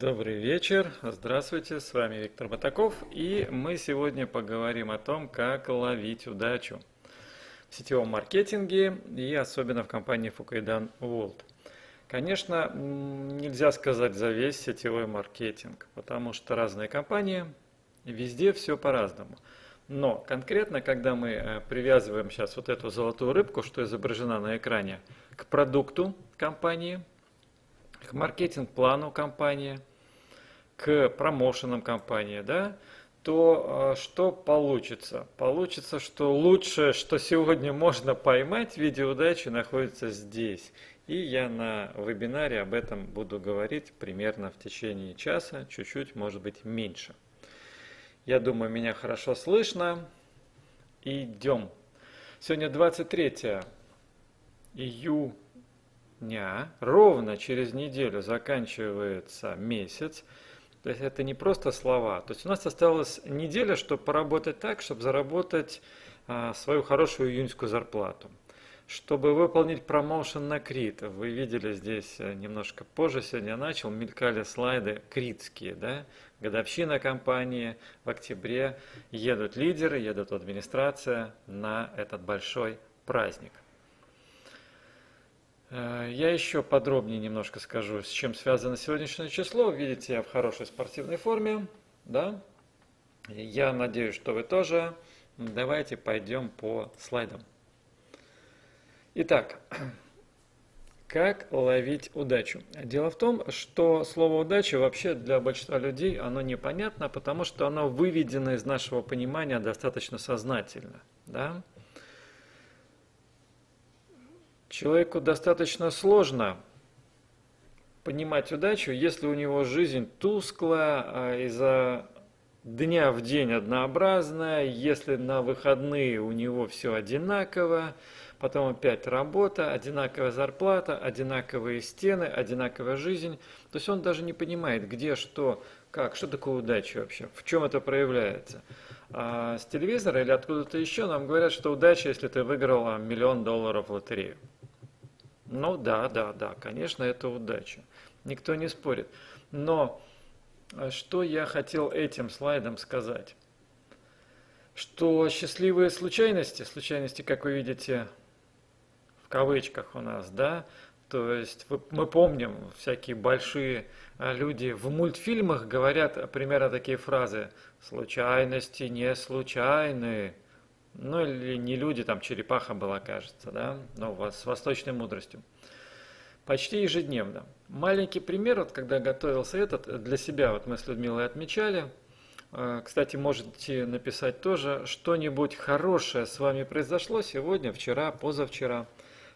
Добрый вечер, здравствуйте, с вами Виктор Батаков, и мы сегодня поговорим о том, как ловить удачу в сетевом маркетинге и особенно в компании Fukuidan World. Конечно, нельзя сказать за весь сетевой маркетинг, потому что разные компании, везде все по-разному. Но конкретно, когда мы э, привязываем сейчас вот эту золотую рыбку, что изображена на экране, к продукту компании, к маркетинг-плану компании – к промоушенам компании, да, то э, что получится? Получится, что лучшее, что сегодня можно поймать в виде удачи, находится здесь. И я на вебинаре об этом буду говорить примерно в течение часа, чуть-чуть, может быть, меньше. Я думаю, меня хорошо слышно. Идем. Сегодня 23 июня, ровно через неделю заканчивается месяц. То есть это не просто слова. То есть у нас осталась неделя, чтобы поработать так, чтобы заработать а, свою хорошую июньскую зарплату. Чтобы выполнить промоушен на Крит, вы видели здесь э, немножко позже, сегодня начал, мелькали слайды критские, да, годовщина компании в октябре, едут лидеры, едут администрация на этот большой праздник. Э, я еще подробнее немножко скажу, с чем связано сегодняшнее число. Видите, я в хорошей спортивной форме, да? Я надеюсь, что вы тоже. Давайте пойдем по слайдам. Итак, как ловить удачу? Дело в том, что слово удача вообще для большинства людей оно непонятно, потому что оно выведено из нашего понимания достаточно сознательно. Да? Человеку достаточно сложно понимать удачу, если у него жизнь тусклая, а изо дня в день однообразная, если на выходные у него все одинаково, потом опять работа, одинаковая зарплата, одинаковые стены, одинаковая жизнь. То есть он даже не понимает, где, что, как, что такое удача вообще, в чем это проявляется. А с телевизора или откуда-то еще нам говорят, что удача, если ты выиграл миллион долларов в лотерею. Ну да, да, да, конечно, это удача. Никто не спорит. Но э, что я хотел этим слайдом сказать? Что счастливые случайности, случайности, как вы видите, в кавычках у нас, да, то есть мы помним, всякие большие э, люди в мультфильмах говорят примерно такие фразы «случайности не случайны», ну или не люди, там черепаха была, кажется, да, но с восточной мудростью. Почти ежедневно. Маленький пример, вот когда готовился этот, для себя вот мы с Людмилой отмечали. Э, кстати, можете написать тоже, что-нибудь хорошее с вами произошло сегодня, вчера, позавчера.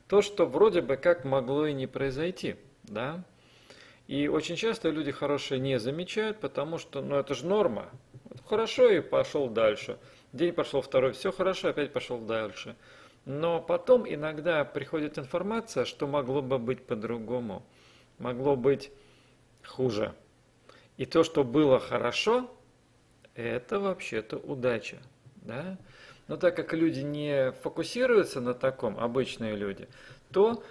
То, что вроде бы как могло и не произойти, да. И очень часто люди хорошие не замечают, потому что, ну это же норма. Хорошо и пошел дальше. День пошел второй, все хорошо, опять пошел дальше. Но потом иногда приходит информация, что могло бы быть по-другому, могло быть хуже. И то, что было хорошо, это вообще-то удача. Да? Но так как люди не фокусируются на таком, обычные люди, то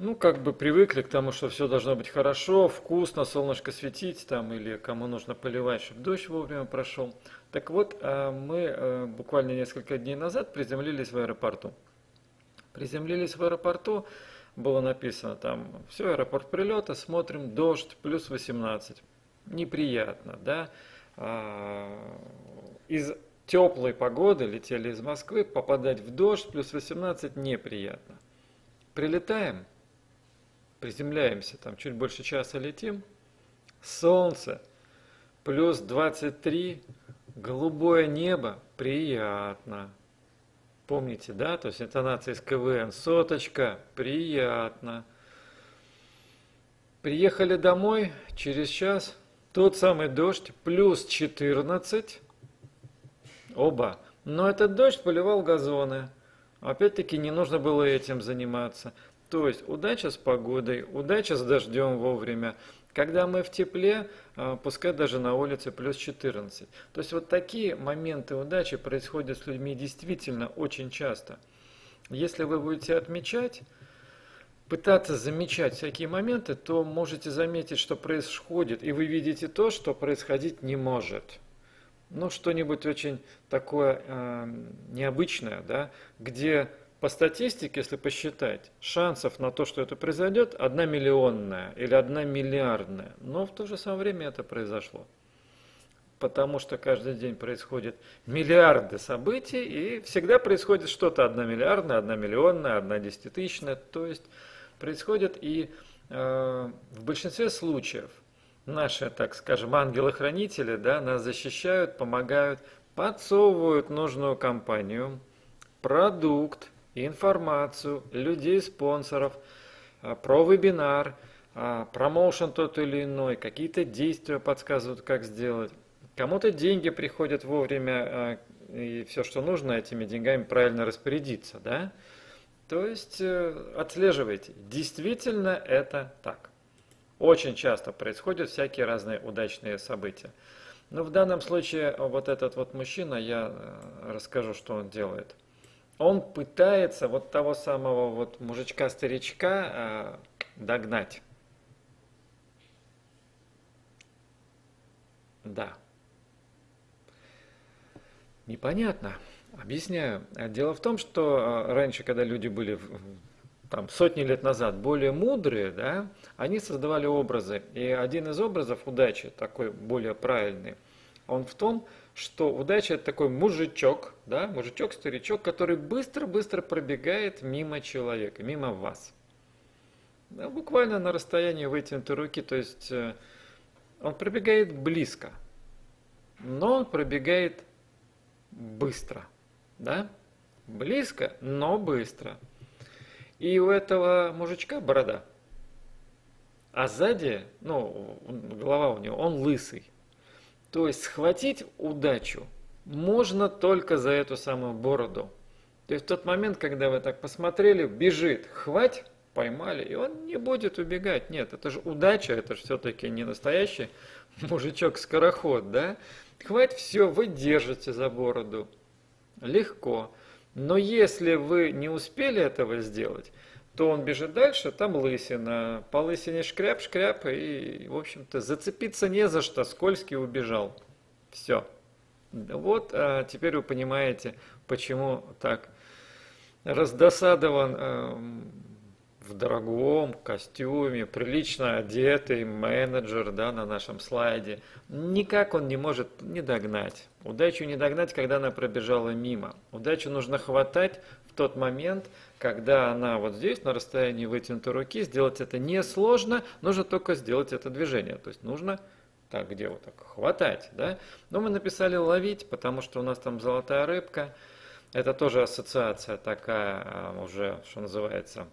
ну, как бы привыкли к тому, что все должно быть хорошо, вкусно, солнышко светить там, или кому нужно поливать, чтобы дождь вовремя прошел. Так вот, э, мы э, буквально несколько дней назад приземлились в аэропорту. Приземлились в аэропорту, было написано там, все, аэропорт прилета, смотрим, дождь, плюс 18. Неприятно, да? А, из теплой погоды летели из Москвы, попадать в дождь, плюс 18 неприятно. Прилетаем, приземляемся, там чуть больше часа летим, солнце, плюс 23, голубое небо, приятно. Помните, да? То есть интонация из КВН, соточка, приятно. Приехали домой, через час тот самый дождь, плюс 14, оба. Но этот дождь поливал газоны. Опять-таки не нужно было этим заниматься. То есть удача с погодой, удача с дождем вовремя. Когда мы в тепле, а, пускай даже на улице плюс 14. То есть вот такие моменты удачи происходят с людьми действительно очень часто. Если вы будете отмечать, пытаться замечать всякие моменты, то можете заметить, что происходит, и вы видите то, что происходить не может. Ну, что-нибудь очень такое э, необычное, да, где по статистике, если посчитать, шансов на то, что это произойдет, одна миллионная или одна миллиардная. Но в то же самое время это произошло. Потому что каждый день происходят миллиарды событий, и всегда происходит что-то одна миллиардная, одна миллионная, одна десятитысячная. То есть происходит и э, в большинстве случаев наши, так скажем, ангелы-хранители да, нас защищают, помогают, подсовывают нужную компанию, продукт, информацию, людей-спонсоров, а, про вебинар, а, промоушен тот или иной, какие-то действия подсказывают, как сделать. Кому-то деньги приходят вовремя, а, и все, что нужно, этими деньгами правильно распорядиться, да? То есть э, отслеживайте, действительно это так. Очень часто происходят всякие разные удачные события. Но в данном случае вот этот вот мужчина, я э, расскажу, что он делает – он пытается вот того самого вот мужичка-старичка э, догнать. Да. Непонятно. Объясняю. Дело в том, что э, раньше, когда люди были там, сотни лет назад более мудрые, да, они создавали образы. И один из образов удачи, такой более правильный, он в том, что удача это такой мужичок, да, мужичок, старичок, который быстро-быстро пробегает мимо человека, мимо вас. Да, буквально на расстоянии вытянутой руки, то есть э, он пробегает близко, но он пробегает быстро, да, близко, но быстро. И у этого мужичка борода, а сзади, ну, голова у него, он лысый. То есть схватить удачу можно только за эту самую бороду. То есть в тот момент, когда вы так посмотрели, бежит, хвать, поймали, и он не будет убегать. Нет, это же удача, это же все-таки не настоящий мужичок-скороход, да? Хвать, все, вы держите за бороду. Легко. Но если вы не успели этого сделать, то он бежит дальше, там лысина, по лысине шкряп-шкряп, и, в общем-то, зацепиться не за что, скользкий убежал. Все. Вот а теперь вы понимаете, почему так раздосадован э, в дорогом костюме, прилично одетый менеджер да, на нашем слайде. Никак он не может не догнать. Удачу не догнать, когда она пробежала мимо. Удачу нужно хватать тот момент, когда она вот здесь, на расстоянии вытянутой руки, сделать это несложно, нужно только сделать это движение. То есть нужно так, где вот так хватать, да? Но мы написали ловить, потому что у нас там золотая рыбка. Это тоже ассоциация такая а, уже, что называется,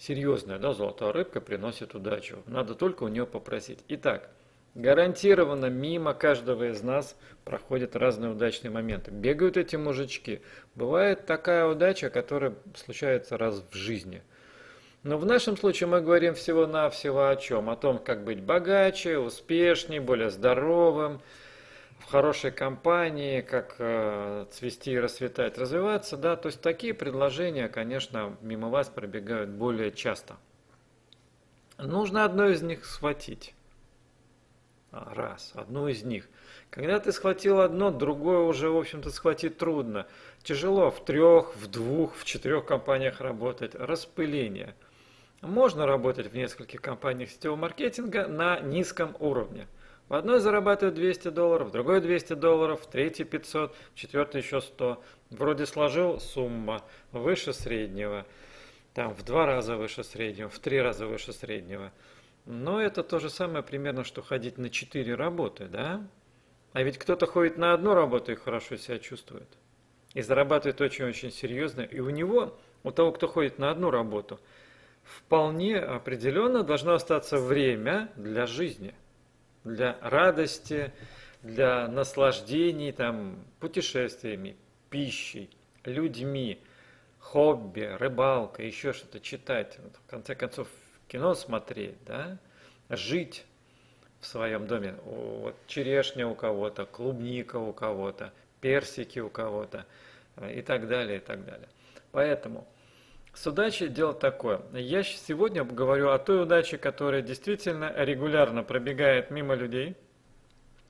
серьезная, да, золотая рыбка приносит удачу. Надо только у нее попросить. Итак, Гарантированно мимо каждого из нас проходят разные удачные моменты. Бегают эти мужички. Бывает такая удача, которая случается раз в жизни. Но в нашем случае мы говорим всего-навсего о чем? О том, как быть богаче, успешнее, более здоровым, в хорошей компании, как э, цвести и расцветать, развиваться. Да? То есть такие предложения, конечно, мимо вас пробегают более часто. Нужно одно из них схватить. А, раз, одну из них. Когда ты схватил одно, другое уже, в общем-то, схватить трудно. Тяжело в трех, в двух, в четырех компаниях работать. Распыление. Можно работать в нескольких компаниях сетевого маркетинга на низком уровне. В одной зарабатывают 200 долларов, в другой 200 долларов, в третьей 500, в четвертой еще 100. Вроде сложил сумма выше среднего, там в два раза выше среднего, в три раза выше среднего. Но это то же самое примерно, что ходить на четыре работы, да? А ведь кто-то ходит на одну работу и хорошо себя чувствует. И зарабатывает очень-очень серьезно. И у него, у того, кто ходит на одну работу, вполне определенно должно остаться время для жизни, для радости, для наслаждений, там, путешествиями, пищей, людьми, хобби, рыбалка, еще что-то читать. В конце концов, кино смотреть, да, жить в своем доме. Вот черешня у кого-то, клубника у кого-то, персики у кого-то э, и так далее, и так далее. Поэтому С удачей дело такое. Я сегодня говорю о той удаче, которая действительно регулярно пробегает мимо людей.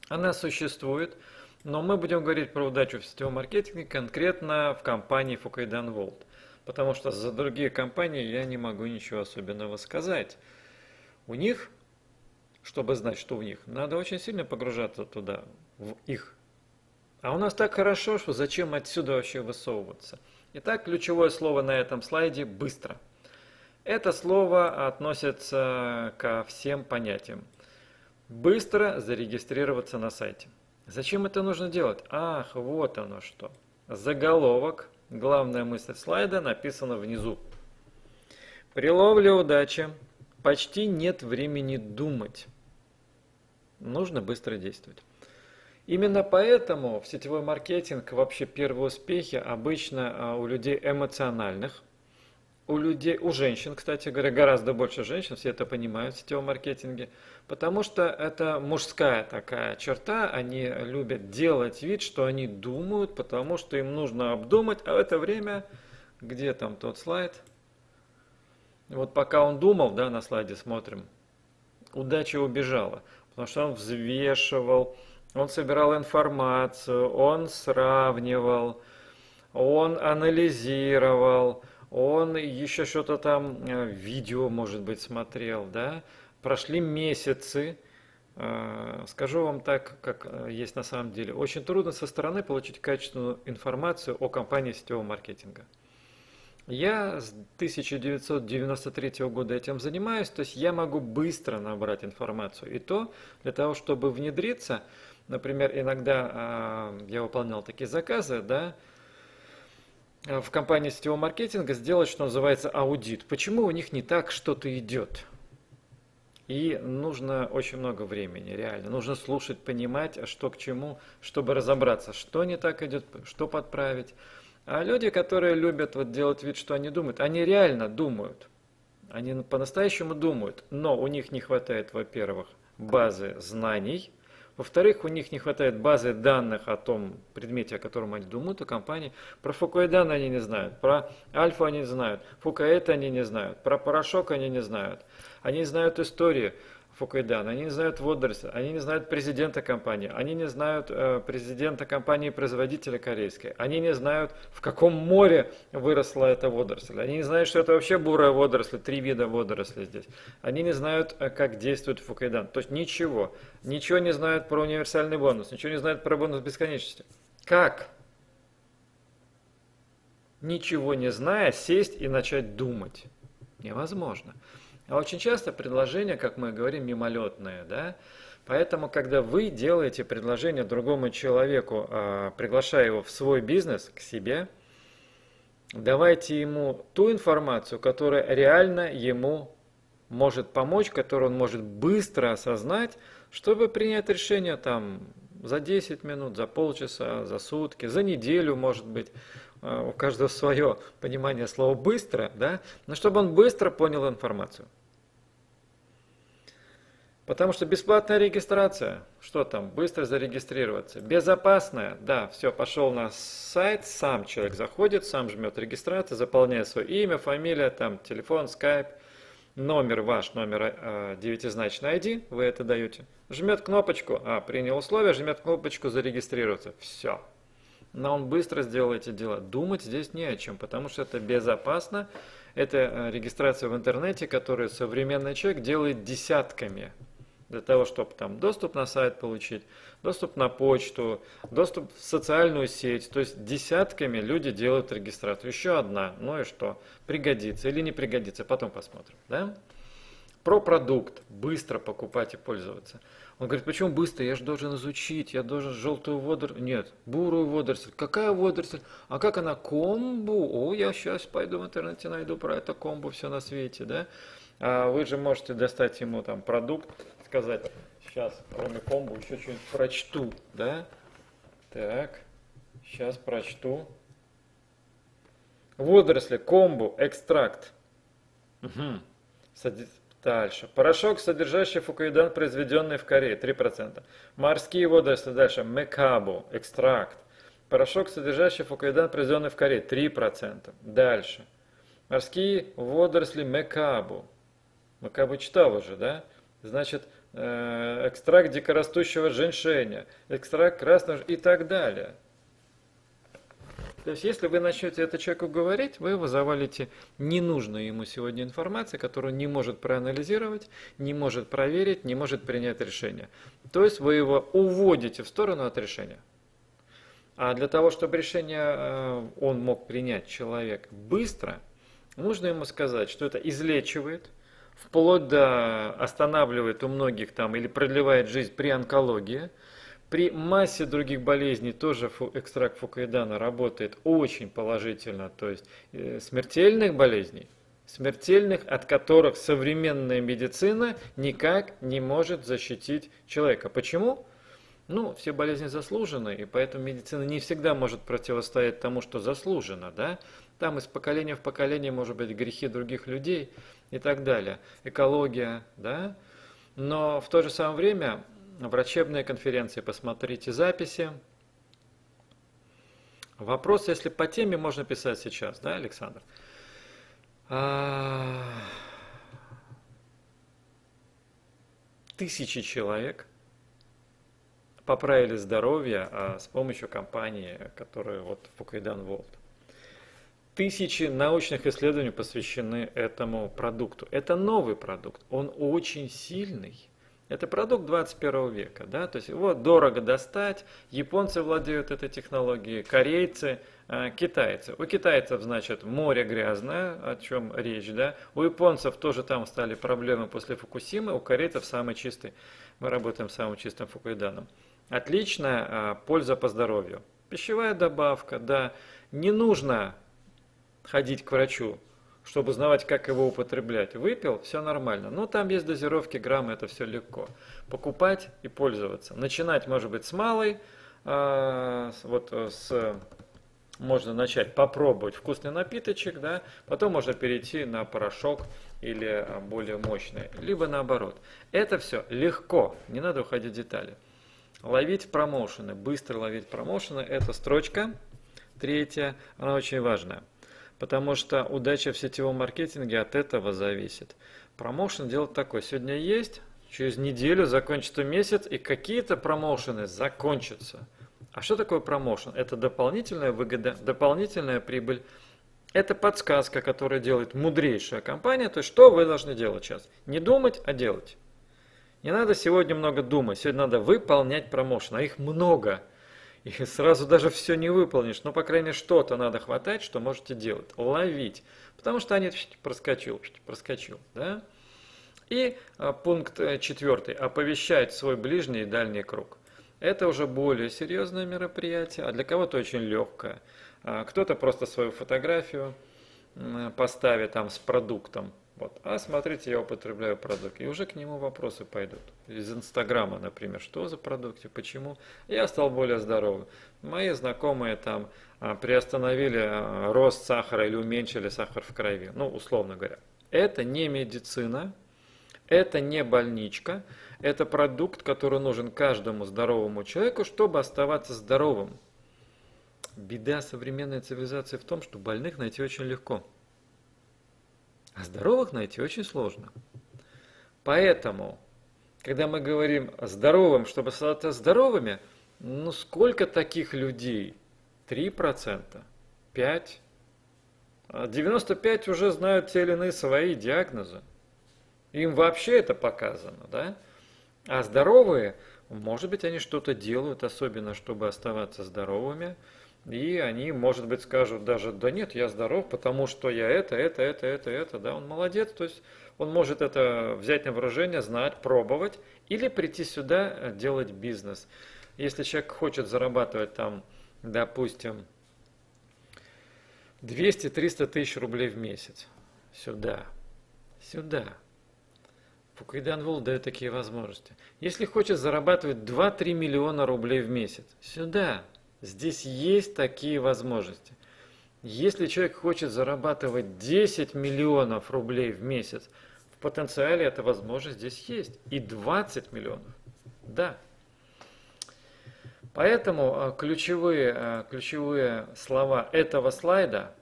Она существует, но мы будем говорить про удачу в сетевом маркетинге конкретно в компании Фукайдан Волт. Потому что за другие компании я не могу ничего особенного сказать. У них, чтобы знать, что у них, надо очень сильно погружаться туда, в их. А у нас так хорошо, что зачем отсюда вообще высовываться? Итак, ключевое слово на этом слайде – быстро. Это слово относится ко всем понятиям. Быстро зарегистрироваться на сайте. Зачем это нужно делать? Ах, вот оно что. Заголовок, главная мысль слайда написана внизу. При ловле удачи почти нет времени думать. Нужно быстро действовать. Именно поэтому в сетевой маркетинг вообще первые успехи обычно а, у людей эмоциональных, у людей, у женщин, кстати говоря, гораздо больше женщин, все это понимают в сетевом маркетинге, потому что это мужская такая черта, они любят делать вид, что они думают, потому что им нужно обдумать, а в это время, где там тот слайд? Вот пока он думал, да, на слайде смотрим, удача убежала, потому что он взвешивал, он собирал информацию, он сравнивал, он анализировал, он еще что-то там, э, видео, может быть, смотрел, да. Прошли месяцы, э, скажу вам так, как э, есть на самом деле. Очень трудно со стороны получить качественную информацию о компании сетевого маркетинга. Я с 1993 года этим занимаюсь, то есть я могу быстро набрать информацию. И то для того, чтобы внедриться, Например, иногда я выполнял такие заказы, да, в компании сетевого маркетинга сделать, что называется, аудит. Почему у них не так что-то идет? И нужно очень много времени, реально. Нужно слушать, понимать, что к чему, чтобы разобраться, что не так идет, что подправить. А люди, которые любят вот делать вид, что они думают, они реально думают. Они по-настоящему думают, но у них не хватает, во-первых, базы знаний, во-вторых, у них не хватает базы данных о том предмете, о котором они думают, о компании. Про Фукуэдан они не знают, про Альфа они не знают, Фукаэта они не знают, про порошок они не знают. Они знают историю. Фукайдан, они не знают водоросли, они не знают президента компании, они не знают э, президента компании-производителя корейской, они не знают, в каком море выросла эта водоросль, они не знают, что это вообще бурая водоросль, три вида водорослей здесь, они не знают, э, как действует Фукайдан, то есть ничего, ничего не знают про универсальный бонус, ничего не знают про бонус бесконечности. Как? Ничего не зная, сесть и начать думать. Невозможно. А очень часто предложения, как мы говорим, мимолетные, да? Поэтому, когда вы делаете предложение другому человеку, а, приглашая его в свой бизнес, к себе, давайте ему ту информацию, которая реально ему может помочь, которую он может быстро осознать, чтобы принять решение там за 10 минут, за полчаса, за сутки, за неделю, может быть. А, у каждого свое понимание слова «быстро», да, но чтобы он быстро понял информацию. Потому что бесплатная регистрация, что там, быстро зарегистрироваться. Безопасная, да, все, пошел на сайт, сам человек заходит, сам жмет регистрацию, заполняет свое имя, фамилия, там, телефон, скайп, номер ваш, номер э, девятизначный ID, вы это даете. Жмет кнопочку, а, принял условия, жмет кнопочку зарегистрироваться. Все. Но он быстро сделал эти дела. Думать здесь не о чем, потому что это безопасно. Это э, регистрация в интернете, которую современный человек делает десятками для того, чтобы там доступ на сайт получить, доступ на почту, доступ в социальную сеть. То есть десятками люди делают регистрацию. Еще одна, ну и что, пригодится или не пригодится, потом посмотрим. Да? Про продукт, быстро покупать и пользоваться. Он говорит, почему быстро? Я же должен изучить, я должен желтую водоросль. Нет, бурую водоросль. Какая водоросль? А как она? Комбу? О, я сейчас пойду в интернете найду про это комбу, все на свете, да? А вы же можете достать ему там продукт, сказать, сейчас, кроме комбо, еще что-нибудь прочту, да? Так, сейчас прочту. Водоросли, комбо, экстракт. Угу. Дальше. Порошок, содержащий фукаидан, произведенный в Корее, 3%. Морские водоросли, дальше. Мекабу, экстракт. Порошок, содержащий фукаидан, произведенный в Корее, 3%. Дальше. Морские водоросли мекабу. Мекабу читал уже, да? Значит, э, экстракт дикорастущего женьшеня, экстракт красного и так далее – то есть, если вы начнете это человеку говорить, вы его завалите ненужную ему сегодня информацией, которую не может проанализировать, не может проверить, не может принять решение. То есть, вы его уводите в сторону от решения. А для того, чтобы решение э, он мог принять человек быстро, нужно ему сказать, что это излечивает, вплоть до останавливает у многих там или продлевает жизнь при онкологии – при массе других болезней тоже экстракт фукаидана работает очень положительно, то есть э, смертельных болезней, смертельных, от которых современная медицина никак не может защитить человека. Почему? Ну, все болезни заслужены, и поэтому медицина не всегда может противостоять тому, что заслужено, да? Там из поколения в поколение, может быть, грехи других людей и так далее. Экология, да? Но в то же самое время врачебные конференции, посмотрите записи. Вопрос, если по теме, можно писать сейчас, да, Александр? А, тысячи человек поправили здоровье а, с помощью компании, которая вот Фукайдан Волт. Тысячи научных исследований посвящены этому продукту. Это новый продукт, он очень сильный. Это продукт 21 века, да, то есть его дорого достать, японцы владеют этой технологией, корейцы, э, китайцы. У китайцев, значит, море грязное, о чем речь, да, у японцев тоже там стали проблемы после Фукусимы, у корейцев самый чистый, мы работаем с самым чистым фукуиданом. Отличная э, польза по здоровью. Пищевая добавка, да, не нужно ходить к врачу, чтобы узнавать, как его употреблять. Выпил, все нормально. Но там без дозировки граммы, это все легко. Покупать и пользоваться. Начинать, может быть, с малой, а, вот э, с можно начать попробовать вкусный напиточек, да, потом можно перейти на порошок или а, более мощный, либо наоборот. Это все легко, не надо уходить в детали. Ловить промоушены, быстро ловить промоушены, это строчка третья, она очень важная потому что удача в сетевом маркетинге от этого зависит. Промоушен делать такой. Сегодня есть, через неделю закончится месяц, и какие-то промоушены закончатся. А что такое промоушен? Это дополнительная выгода, дополнительная прибыль. Это подсказка, которую делает мудрейшая компания. То есть, что вы должны делать сейчас? Не думать, а делать. Не надо сегодня много думать, сегодня надо выполнять промоушен, а их много – и сразу даже все не выполнишь, но, по крайней мере, что-то надо хватать, что можете делать. Ловить. Потому что они проскочил, проскочил. Да? И а, пункт э, четвертый. Оповещать свой ближний и дальний круг. Это уже более серьезное мероприятие, а для кого-то очень легкое. А, кто-то просто свою фотографию поставит там с продуктом, вот. А смотрите, я употребляю продукт. И уже к нему вопросы пойдут. Из Инстаграма, например, что за продукты, почему. Я стал более здоровым. Мои знакомые там а, приостановили а, рост сахара или уменьшили сахар в крови. Ну, условно говоря. Это не медицина, это не больничка, это продукт, который нужен каждому здоровому человеку, чтобы оставаться здоровым. Беда современной цивилизации в том, что больных найти очень легко. А здоровых найти очень сложно. Поэтому, когда мы говорим о здоровом, чтобы стать здоровыми, ну сколько таких людей? 3%? 5%? 95 уже знают те или иные свои диагнозы. Им вообще это показано, да? А здоровые, может быть, они что-то делают, особенно чтобы оставаться здоровыми – и они, может быть, скажут даже, да нет, я здоров, потому что я это, это, это, это, это, да, он молодец, то есть он может это взять на вооружение, знать, пробовать, или прийти сюда э, делать бизнес. Если человек хочет зарабатывать там, допустим, 200-300 тысяч рублей в месяц, сюда, сюда. Фукайдан Вул дает такие возможности. Если хочет зарабатывать 2-3 миллиона рублей в месяц, сюда, Здесь есть такие возможности. Если человек хочет зарабатывать 10 миллионов рублей в месяц, в потенциале эта возможность здесь есть. И 20 миллионов. Да. Поэтому а, ключевые, а, ключевые слова этого слайда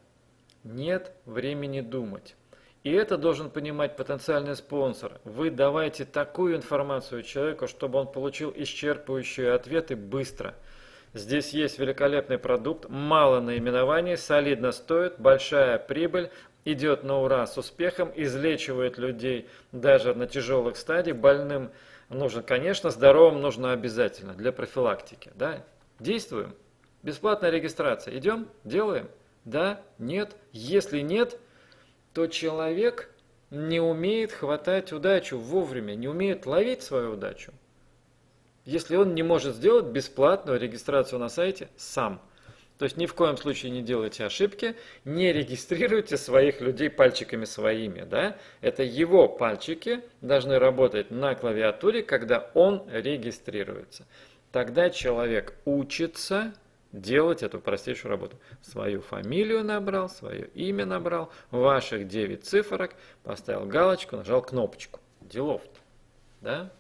нет времени думать. И это должен понимать потенциальный спонсор. Вы давайте такую информацию человеку, чтобы он получил исчерпывающие ответы быстро. Здесь есть великолепный продукт, мало наименований, солидно стоит, большая прибыль, идет на ура с успехом, излечивает людей даже на тяжелых стадиях. Больным нужно, конечно, здоровым нужно обязательно для профилактики. Да? Действуем. Бесплатная регистрация. Идем? Делаем? Да? Нет? Если нет, то человек не умеет хватать удачу вовремя, не умеет ловить свою удачу. Если он не может сделать бесплатную регистрацию на сайте сам – то есть ни в коем случае не делайте ошибки, не регистрируйте своих людей пальчиками своими. Да? Это его пальчики должны работать на клавиатуре, когда он регистрируется. Тогда человек учится делать эту простейшую работу. Свою фамилию набрал, свое имя набрал, ваших 9 цифрок, поставил галочку, нажал кнопочку. Делов. Да?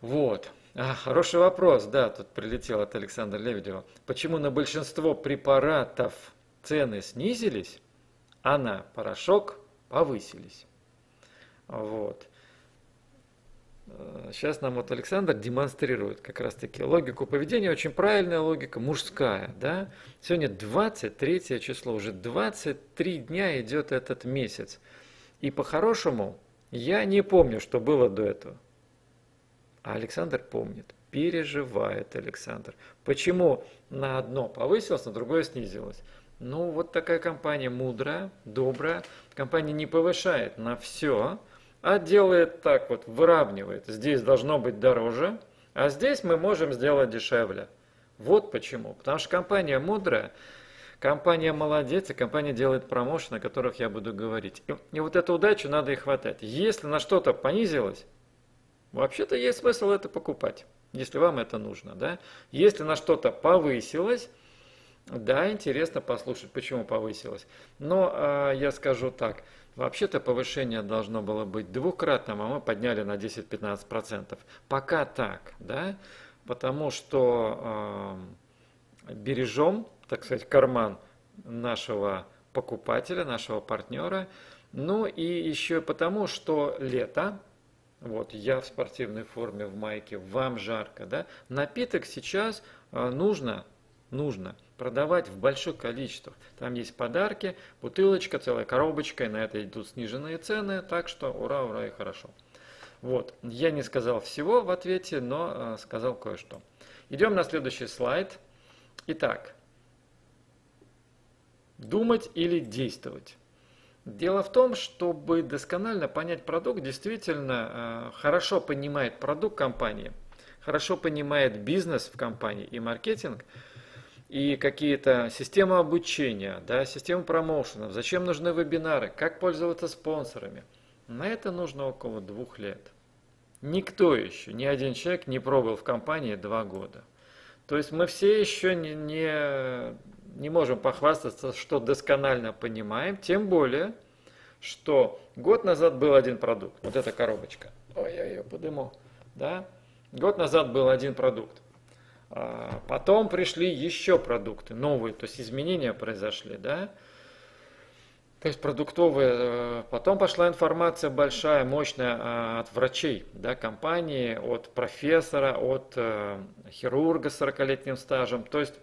Вот. А, хороший вопрос, да, тут прилетел от Александра Лебедева. Почему на большинство препаратов цены снизились, а на порошок повысились? Вот. Сейчас нам вот Александр демонстрирует как раз таки логику поведения, очень правильная логика, мужская. Да? Сегодня 23 число, уже 23 дня идет этот месяц. И по-хорошему я не помню, что было до этого. А Александр помнит, переживает Александр. Почему на одно повысилось, на другое снизилось? Ну, вот такая компания мудрая, добрая. Компания не повышает на все, а делает так вот, выравнивает. Здесь должно быть дороже, а здесь мы можем сделать дешевле. Вот почему. Потому что компания мудрая, компания молодец, и компания делает промоушен, о которых я буду говорить. И, и вот эту удачу надо и хватать. Если на что-то понизилось, Вообще-то есть смысл это покупать, если вам это нужно. Да? Если на что-то повысилось, да, интересно послушать, почему повысилось. Но э, я скажу так, вообще-то повышение должно было быть двукратным, а мы подняли на 10-15%. Пока так, да, потому что э, бережем, так сказать, карман нашего покупателя, нашего партнера, ну и еще потому, что лето, вот, я в спортивной форме, в майке, вам жарко, да? Напиток сейчас э, нужно, нужно продавать в больших количествах. Там есть подарки, бутылочка, целая коробочка, и на это идут сниженные цены, так что ура, ура и хорошо. Вот, я не сказал всего в ответе, но э, сказал кое-что. Идем на следующий слайд. Итак, думать или действовать. Дело в том, чтобы досконально понять продукт, действительно э, хорошо понимает продукт компании, хорошо понимает бизнес в компании и маркетинг, и какие-то системы обучения, да, системы промоушенов, зачем нужны вебинары, как пользоваться спонсорами. На это нужно около двух лет. Никто еще, ни один человек не пробовал в компании два года. То есть мы все еще не, не не можем похвастаться, что досконально понимаем, тем более, что год назад был один продукт, вот эта коробочка. Ой, я ее подыму. Да? Год назад был один продукт. А потом пришли еще продукты новые, то есть изменения произошли, да? То есть продуктовые. Э, потом пошла информация большая, мощная а, от врачей, да, компании, от профессора, от э, хирурга с 40-летним стажем. То есть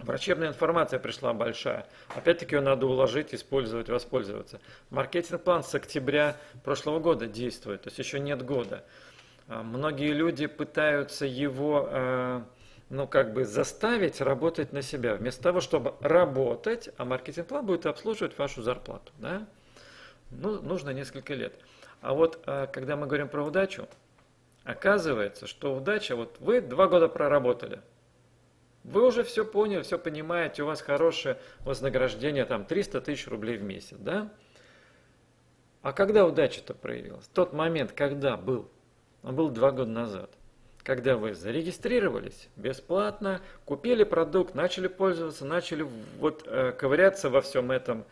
Врачебная информация пришла большая. Опять-таки ее надо уложить, использовать, воспользоваться. Маркетинг-план с октября прошлого года действует, то есть еще нет года. А, многие люди пытаются его э, ну, как бы заставить работать на себя, вместо того, чтобы работать, а маркетинг-план будет обслуживать вашу зарплату. Да? Ну, нужно несколько лет. А вот э, когда мы говорим про удачу, оказывается, что удача, вот вы два года проработали – вы уже все поняли, все понимаете, у вас хорошее вознаграждение, там 300 тысяч рублей в месяц, да? А когда удача-то проявилась? Тот момент, когда был? Он был два года назад. Когда вы зарегистрировались бесплатно, купили продукт, начали пользоваться, начали вот э, ковыряться во всем этом,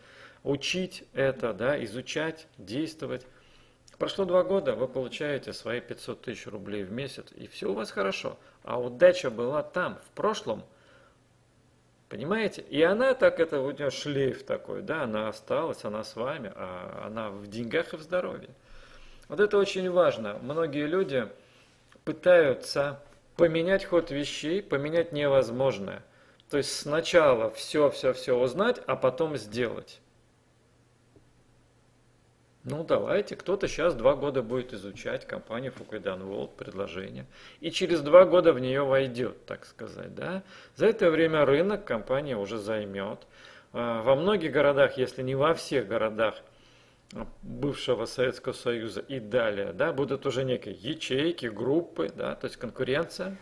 учить это, да, изучать, действовать. Прошло два года, вы получаете свои 500 тысяч рублей в месяц, и все у вас хорошо. А удача была там, в прошлом, Понимаете? И она так, это у нее шлейф такой, да, она осталась, она с вами, а она в деньгах и в здоровье. Вот это очень важно. Многие люди пытаются поменять ход вещей, поменять невозможное. То есть сначала все-все-все узнать, а потом сделать. Ну, давайте, кто-то сейчас два года будет изучать компанию Fukuidan World, предложение, и через два года в нее войдет, так сказать, да. За это время рынок компания уже займет. А, во многих городах, если не во всех городах бывшего Советского Союза и далее, да, будут уже некие ячейки, группы, да, то есть конкуренция.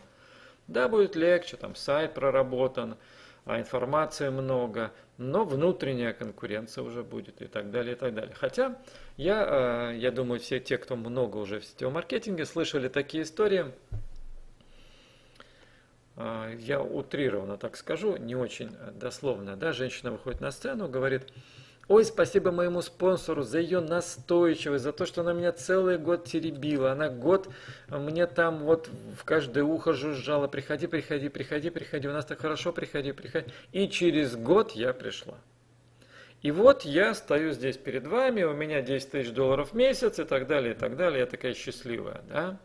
Да, будет легче, там сайт проработан, а информации много, но внутренняя конкуренция уже будет и так далее, и так далее. Хотя я, э, я думаю, все те, кто много уже в сетевом маркетинге, слышали такие истории, э, я утрированно так скажу, не очень дословно, да, женщина выходит на сцену, говорит, Ой, спасибо моему спонсору за ее настойчивость, за то, что она меня целый год теребила. Она год мне там вот в каждое ухо жужжала. Приходи, приходи, приходи, приходи. У нас так хорошо, приходи, приходи. И через год я пришла. И вот я стою здесь перед вами, у меня 10 тысяч долларов в месяц и так далее, и так далее. Я такая счастливая, да.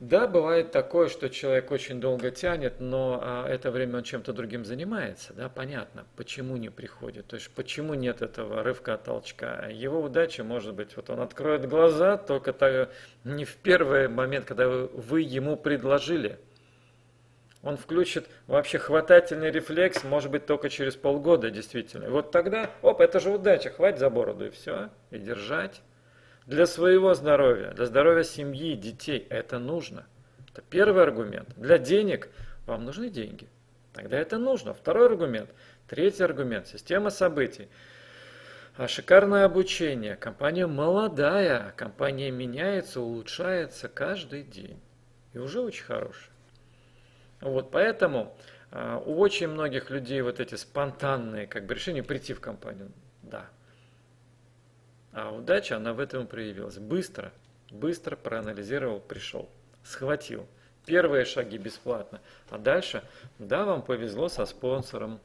Да, бывает такое, что человек очень долго тянет, но а, это время он чем-то другим занимается, да, понятно, почему не приходит, то есть почему нет этого рывка толчка. Его удача может быть, вот он откроет глаза только так, не в первый момент, когда вы, вы ему предложили. Он включит вообще хватательный рефлекс, может быть, только через полгода, действительно. И вот тогда, оп, это же удача, хватит за бороду и все, и держать. Для своего здоровья, для здоровья семьи, детей это нужно. Это первый аргумент. Для денег вам нужны деньги. Тогда это нужно. Второй аргумент. Третий аргумент. Система событий. А шикарное обучение. Компания молодая. Компания меняется, улучшается каждый день. И уже очень хорошая. Вот поэтому а, у очень многих людей вот эти спонтанные как бы решения прийти в компанию. Да, а удача, она в этом проявилась. Быстро, быстро проанализировал, пришел, схватил. Первые шаги бесплатно. А дальше, да, вам повезло со спонсором,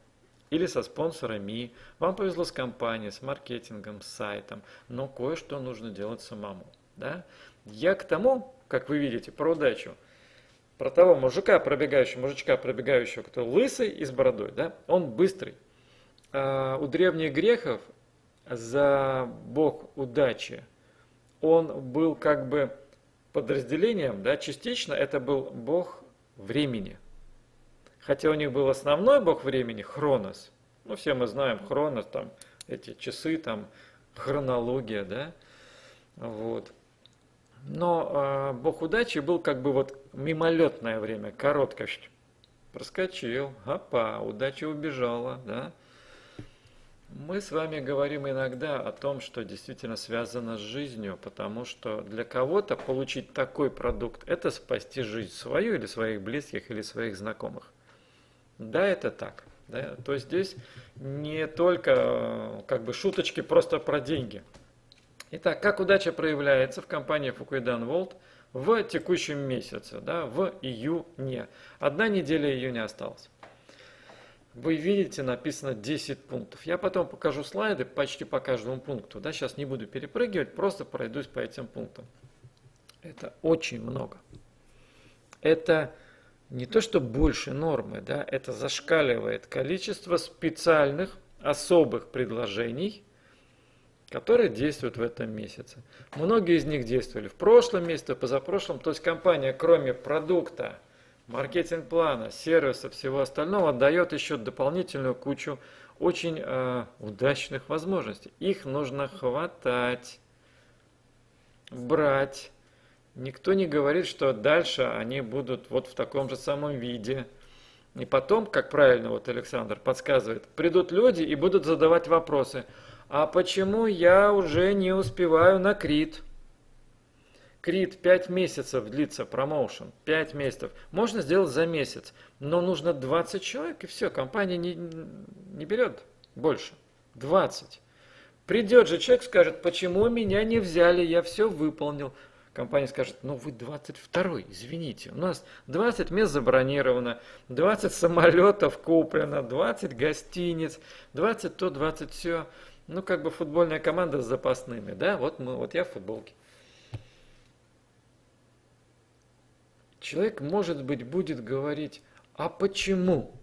или со спонсорами, вам повезло с компанией, с маркетингом, с сайтом, но кое-что нужно делать самому. Да? Я к тому, как вы видите, про удачу, про того мужика, пробегающего, мужичка, пробегающего, кто лысый и с бородой, да, он быстрый. А у древних грехов за бог удачи, он был как бы подразделением, да, частично это был бог времени. Хотя у них был основной бог времени, Хронос. Ну, все мы знаем Хронос, там эти часы, там хронология, да, вот. Но э, бог удачи был как бы вот мимолетное время, короткое. Проскочил, опа, удача убежала, да. Мы с вами говорим иногда о том, что действительно связано с жизнью, потому что для кого-то получить такой продукт – это спасти жизнь свою или своих близких или своих знакомых. Да, это так. Да? То есть здесь не только как бы шуточки просто про деньги. Итак, как удача проявляется в компании Fukuidan World в текущем месяце, да, в июне. Одна неделя июня осталась вы видите, написано 10 пунктов. Я потом покажу слайды почти по каждому пункту. Да, сейчас не буду перепрыгивать, просто пройдусь по этим пунктам. Это очень много. Это не то, что больше нормы, да, это зашкаливает количество специальных, особых предложений, которые действуют в этом месяце. Многие из них действовали в прошлом месяце, позапрошлом. То есть компания, кроме продукта, маркетинг-плана, сервиса, всего остального дает еще дополнительную кучу очень э, удачных возможностей. Их нужно хватать, брать. Никто не говорит, что дальше они будут вот в таком же самом виде. И потом, как правильно вот Александр подсказывает, придут люди и будут задавать вопросы. А почему я уже не успеваю на Крит? Крит 5 месяцев длится промоушен, 5 месяцев. Можно сделать за месяц, но нужно 20 человек и все, компания не, не берет больше. 20. Придет же человек, скажет, почему меня не взяли, я все выполнил. компания скажет, ну вы 22-й, извините, у нас 20 мест забронировано, 20 самолетов куплено, 20 гостиниц, 20 то, 20 все. Ну, как бы футбольная команда с запасными, да, вот мы, вот я в футболке. Человек, может быть, будет говорить, а почему?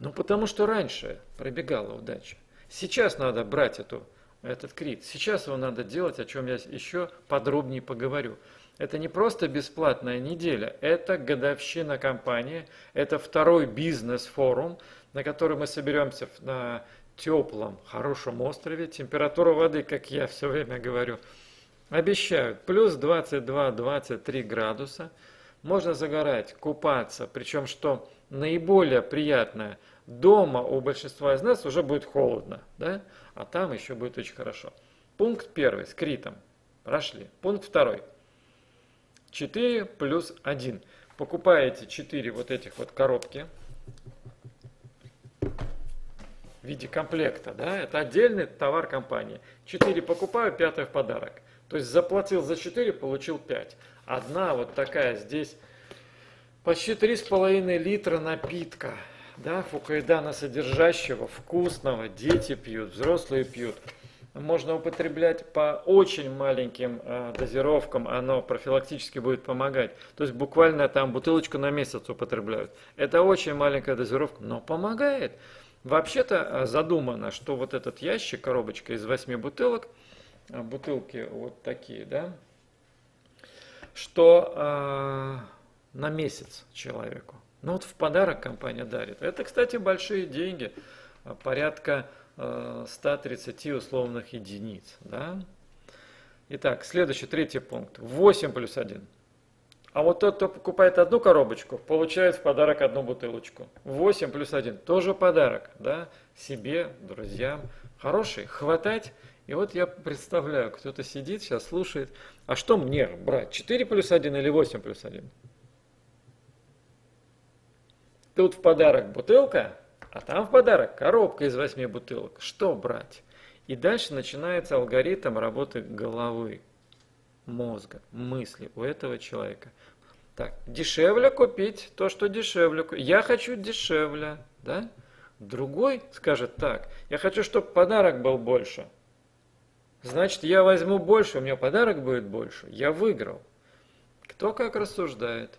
Ну, потому что раньше пробегала удача. Сейчас надо брать эту, этот крит. Сейчас его надо делать, о чем я еще подробнее поговорю. Это не просто бесплатная неделя, это годовщина компании, это второй бизнес-форум, на который мы соберемся на теплом, хорошем острове. Температура воды, как я все время говорю, обещают плюс 22-23 градуса. Можно загорать, купаться, причем что наиболее приятное, дома у большинства из нас уже будет холодно, да? а там еще будет очень хорошо. Пункт первый с критом. Прошли. Пункт второй. 4 плюс 1. Покупаете 4 вот этих вот коробки в виде комплекта, да, это отдельный товар компании. 4 покупаю, 5 в подарок. То есть заплатил за 4, получил 5. Одна вот такая здесь почти 3,5 литра напитка, да, фукаидана содержащего, вкусного, дети пьют, взрослые пьют. Можно употреблять по очень маленьким э, дозировкам, оно профилактически будет помогать. То есть буквально там бутылочку на месяц употребляют. Это очень маленькая дозировка, но помогает. Вообще-то э, задумано, что вот этот ящик, коробочка из 8 бутылок, бутылки вот такие, да, что э, на месяц человеку. Ну вот в подарок компания дарит. Это, кстати, большие деньги, э, порядка э, 130 условных единиц. Да? Итак, следующий, третий пункт. 8 плюс 1. А вот тот, кто покупает одну коробочку, получает в подарок одну бутылочку. 8 плюс 1 тоже подарок, да, себе, друзьям. Хороший, хватать. И вот я представляю, кто-то сидит сейчас, слушает, а что мне брать, 4 плюс 1 или 8 плюс 1? Тут в подарок бутылка, а там в подарок коробка из 8 бутылок. Что брать? И дальше начинается алгоритм работы головы мозга, мысли у этого человека. Так, дешевле купить то, что дешевле. Я хочу дешевле, да? Другой скажет так, я хочу, чтобы подарок был больше. Значит, я возьму больше, у меня подарок будет больше. Я выиграл. Кто как рассуждает.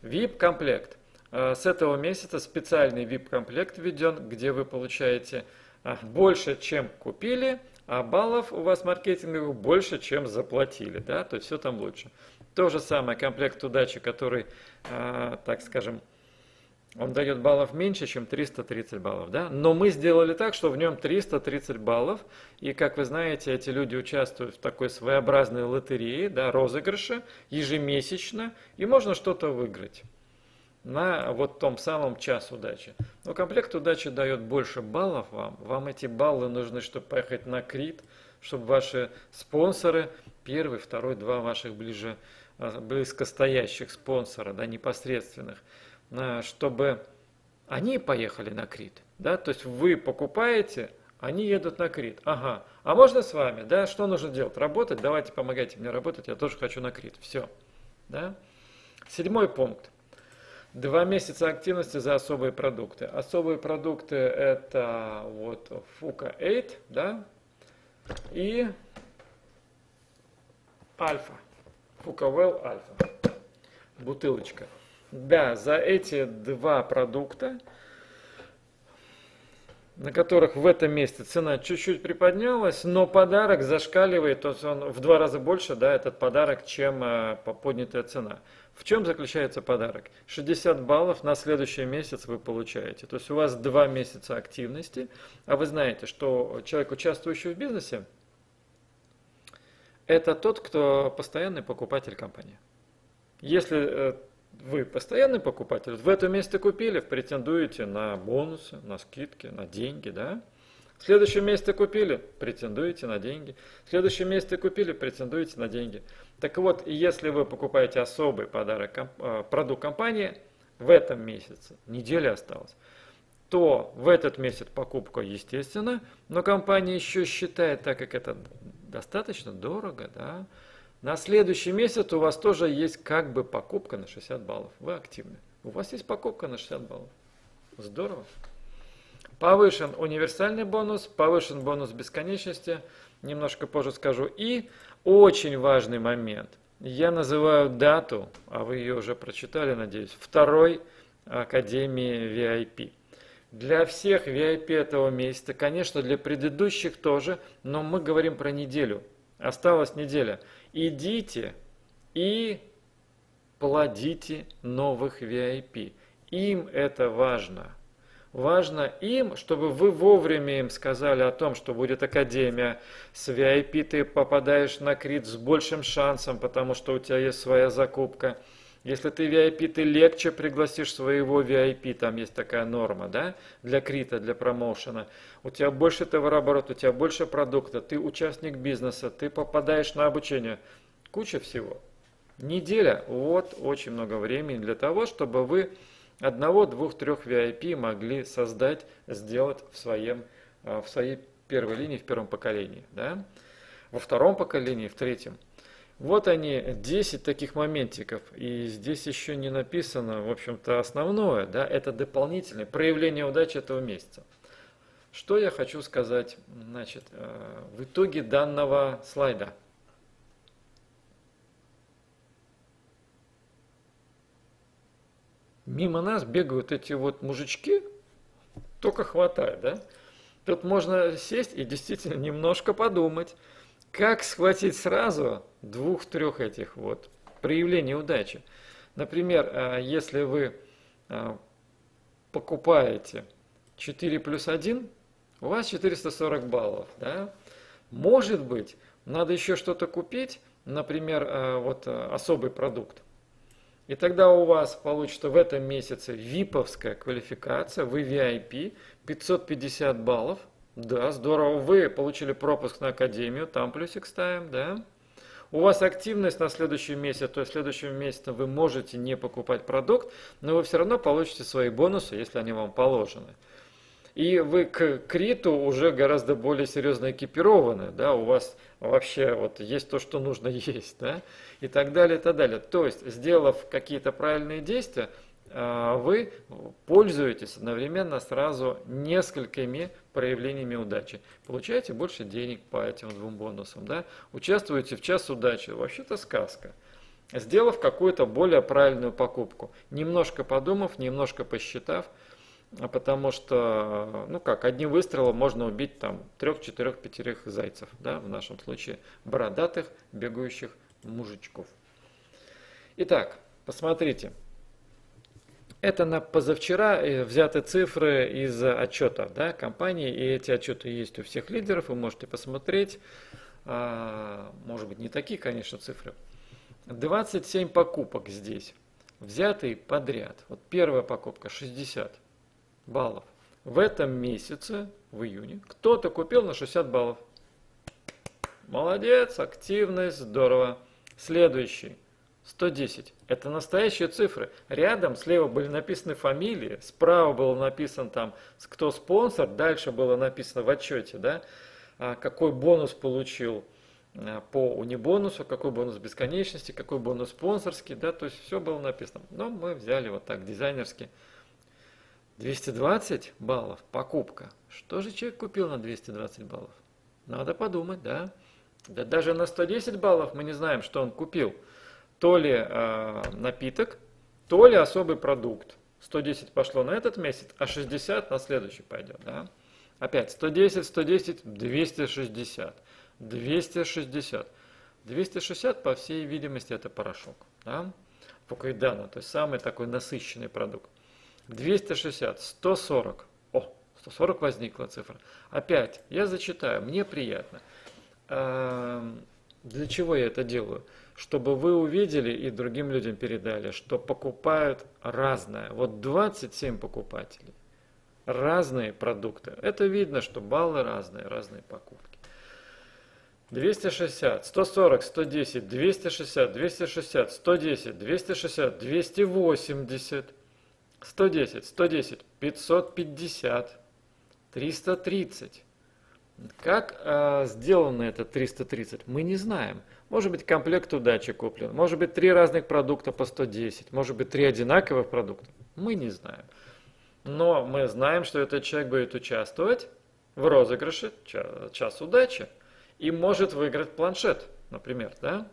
VIP-комплект. А, с этого месяца специальный VIP-комплект введен, где вы получаете а, больше, чем купили, а баллов у вас маркетинговых больше, чем заплатили, да, то есть все там лучше. То же самое комплект удачи, который, э, так скажем, он дает баллов меньше, чем 330 баллов, да, но мы сделали так, что в нем 330 баллов, и, как вы знаете, эти люди участвуют в такой своеобразной лотерее, да, розыгрыше ежемесячно, и можно что-то выиграть на вот том самом час удачи. Но комплект удачи дает больше баллов вам. Вам эти баллы нужны, чтобы поехать на Крит, чтобы ваши спонсоры, первый, второй, два ваших ближе, а, близкостоящих спонсора, да, непосредственных, чтобы они поехали на Крит. Да? То есть вы покупаете, они едут на Крит. Ага, а можно с вами? Да? Что нужно делать? Работать? Давайте помогайте мне работать, я тоже хочу на Крит. Все. Да? Седьмой пункт. Два месяца активности за особые продукты. Особые продукты это вот Fuka 8, да, и Альфа. Фукавел Альфа. Бутылочка. Да, за эти два продукта, на которых в этом месяце цена чуть-чуть приподнялась, но подарок зашкаливает, то есть он в два раза больше, да, этот подарок, чем э, поднятая цена. В чем заключается подарок? 60 баллов на следующий месяц вы получаете. То есть у вас два месяца активности, а вы знаете, что человек, участвующий в бизнесе, это тот, кто постоянный покупатель компании. Если э, вы постоянный покупатель, в этом месте купили, претендуете на бонусы, на скидки, на деньги, да? В следующем месяце купили, претендуете на деньги. В следующем месяце купили, претендуете на деньги. Так вот, если вы покупаете особый подарок, э, продукт компании в этом месяце, неделя осталась, то в этот месяц покупка естественно, но компания еще считает, так как это достаточно дорого, да. На следующий месяц у вас тоже есть как бы покупка на 60 баллов. Вы активны. У вас есть покупка на 60 баллов. Здорово. Повышен универсальный бонус, повышен бонус бесконечности, немножко позже скажу. И очень важный момент. Я называю дату, а вы ее уже прочитали, надеюсь, второй Академии VIP. Для всех VIP этого месяца, конечно, для предыдущих тоже, но мы говорим про неделю. Осталась неделя. Идите и плодите новых VIP. Им это важно. Важно им, чтобы вы вовремя им сказали о том, что будет академия. С VIP ты попадаешь на крит с большим шансом, потому что у тебя есть своя закупка. Если ты VIP, ты легче пригласишь своего VIP, там есть такая норма, да, для крита, для промоушена. У тебя больше товарооборот, у тебя больше продукта, ты участник бизнеса, ты попадаешь на обучение. Куча всего. Неделя, вот очень много времени для того, чтобы вы одного, двух, трех VIP могли создать, сделать в, своем, э, в своей первой линии, в первом поколении. Да? Во втором поколении, в третьем. Вот они, 10 таких моментиков. И здесь еще не написано, в общем-то, основное. Да? Это дополнительное проявление удачи этого месяца. Что я хочу сказать значит, э, в итоге данного слайда – мимо нас бегают эти вот мужички, только хватает, да? Тут можно сесть и действительно немножко подумать, как схватить сразу двух-трех этих вот проявлений удачи. Например, а, если вы а, покупаете 4 плюс 1, у вас 440 баллов. Да? Может быть, надо еще что-то купить, например, а, вот особый продукт. И тогда у вас получится в этом месяце виповская квалификация, вы VIP, 550 баллов. Да, здорово. Вы получили пропуск на академию, там плюсик ставим, да. У вас активность на следующий месяц, то есть следующим месяцем вы можете не покупать продукт, но вы все равно получите свои бонусы, если они вам положены. И вы к криту уже гораздо более серьезно экипированы, да, у вас вообще вот есть то, что нужно есть, да и так далее, и так далее. То есть, сделав какие-то правильные действия, вы пользуетесь одновременно сразу несколькими проявлениями удачи. Получаете больше денег по этим двум бонусам. Да? Участвуете в час удачи. Вообще-то сказка. Сделав какую-то более правильную покупку. Немножко подумав, немножко посчитав, а потому что, ну как, одним выстрелом можно убить там трех, четырех, пятерых зайцев, да, в нашем случае бородатых, бегающих мужичков. Итак, посмотрите. Это на позавчера э, взяты цифры из отчета да, компании, и эти отчеты есть у всех лидеров, вы можете посмотреть. А, может быть, не такие, конечно, цифры. 27 покупок здесь, взятые подряд. Вот первая покупка 60 баллов. В этом месяце, в июне, кто-то купил на 60 баллов. Молодец, активность, здорово. Следующий. 110. Это настоящие цифры. Рядом слева были написаны фамилии, справа было написано там, кто спонсор, дальше было написано в отчете, да, а, какой бонус получил а, по унибонусу, какой бонус бесконечности, какой бонус спонсорский, да, то есть все было написано. Но мы взяли вот так дизайнерски. 220 баллов покупка. Что же человек купил на 220 баллов? Надо подумать, да. Да даже на 110 баллов мы не знаем, что он купил. То ли э, напиток, то ли особый продукт. 110 пошло на этот месяц, а 60 на следующий пойдет. Да? Опять 110, 110, 260. 260. 260, по всей видимости, это порошок. Да? Фукайдана, то есть самый такой насыщенный продукт. 260, 140. О, 140 возникла цифра. Опять, я зачитаю, мне приятно. Эм, для чего я это делаю? Чтобы вы увидели и другим людям передали, что покупают разное. Вот 27 покупателей, разные продукты. Это видно, что баллы разные, разные покупки. 260, 140, 110, 260, 260, 110, 260, 280, 110, 110, 550, 330, Как э, сделано это 330, мы не знаем. Может быть, комплект удачи куплен, может быть, три разных продукта по 110, может быть, три одинаковых продукта. Мы не знаем. Но мы знаем, что этот человек будет участвовать в розыгрыше час, удачи и может выиграть планшет, например, да?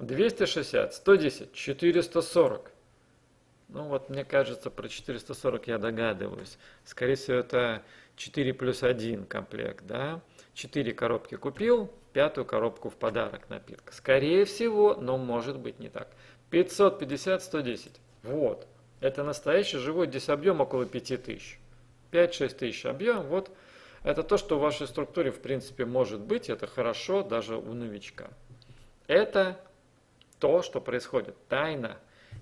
260, 110, 440. Ну вот мне кажется, про 440 я догадываюсь. Скорее всего, это 4 плюс 1 комплект, да? 4 коробки купил, пятую коробку в подарок напитка. Скорее всего, но может быть не так. 550, 110. Вот. Это настоящий живой дисобъем около 5000. 5-6 тысяч объем. Вот это то, что в вашей структуре в принципе может быть. Это хорошо даже у новичка. Это то, что происходит. Тайна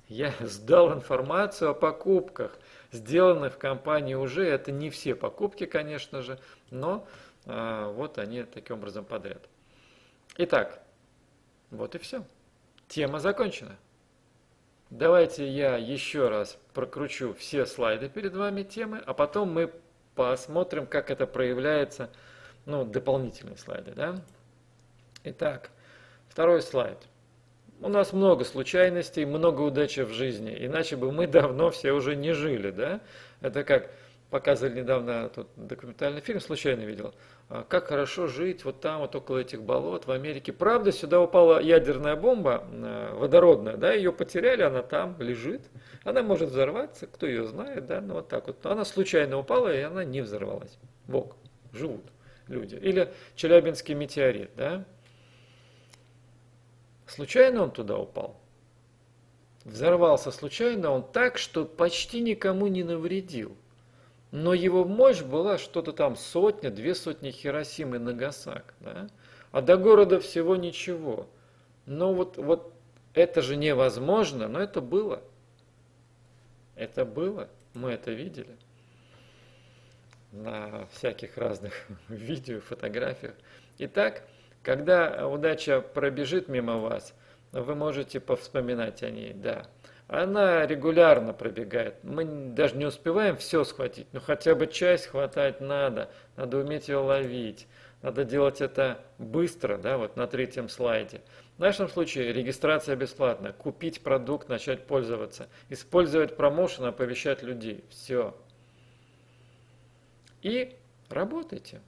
я сдал информацию о покупках, сделанных в компании уже. Это не все покупки, конечно же, но а, вот они таким образом подряд. Итак, вот и все. Тема закончена. Давайте я еще раз прокручу все слайды перед вами темы, а потом мы посмотрим, как это проявляется, ну, дополнительные слайды, да? Итак, второй слайд – у нас много случайностей, много удачи в жизни, иначе бы мы давно все уже не жили, да? Это как показывали недавно тут документальный фильм, случайно видел, а, как хорошо жить вот там, вот около этих болот в Америке. Правда, сюда упала ядерная бомба а, водородная, да, ее потеряли, она там лежит, она может взорваться, кто ее знает, да, ну вот так вот. Она случайно упала, и она не взорвалась. Бог, живут люди. Или Челябинский метеорит, да, Случайно он туда упал? Взорвался случайно он так, что почти никому не навредил. Но его мощь была что-то там сотня, две сотни Хиросим и Нагасак. Да? А до города всего ничего. Но вот, вот это же невозможно, но это было. Это было, мы это видели на всяких разных видео, фотографиях. Итак, когда удача пробежит мимо вас, вы можете повспоминать о ней, да. Она регулярно пробегает. Мы даже не успеваем все схватить, но хотя бы часть хватать надо. Надо уметь ее ловить. Надо делать это быстро, да, вот на третьем слайде. В нашем случае регистрация бесплатна. Купить продукт, начать пользоваться. Использовать промоушен, оповещать людей. Все. И работайте.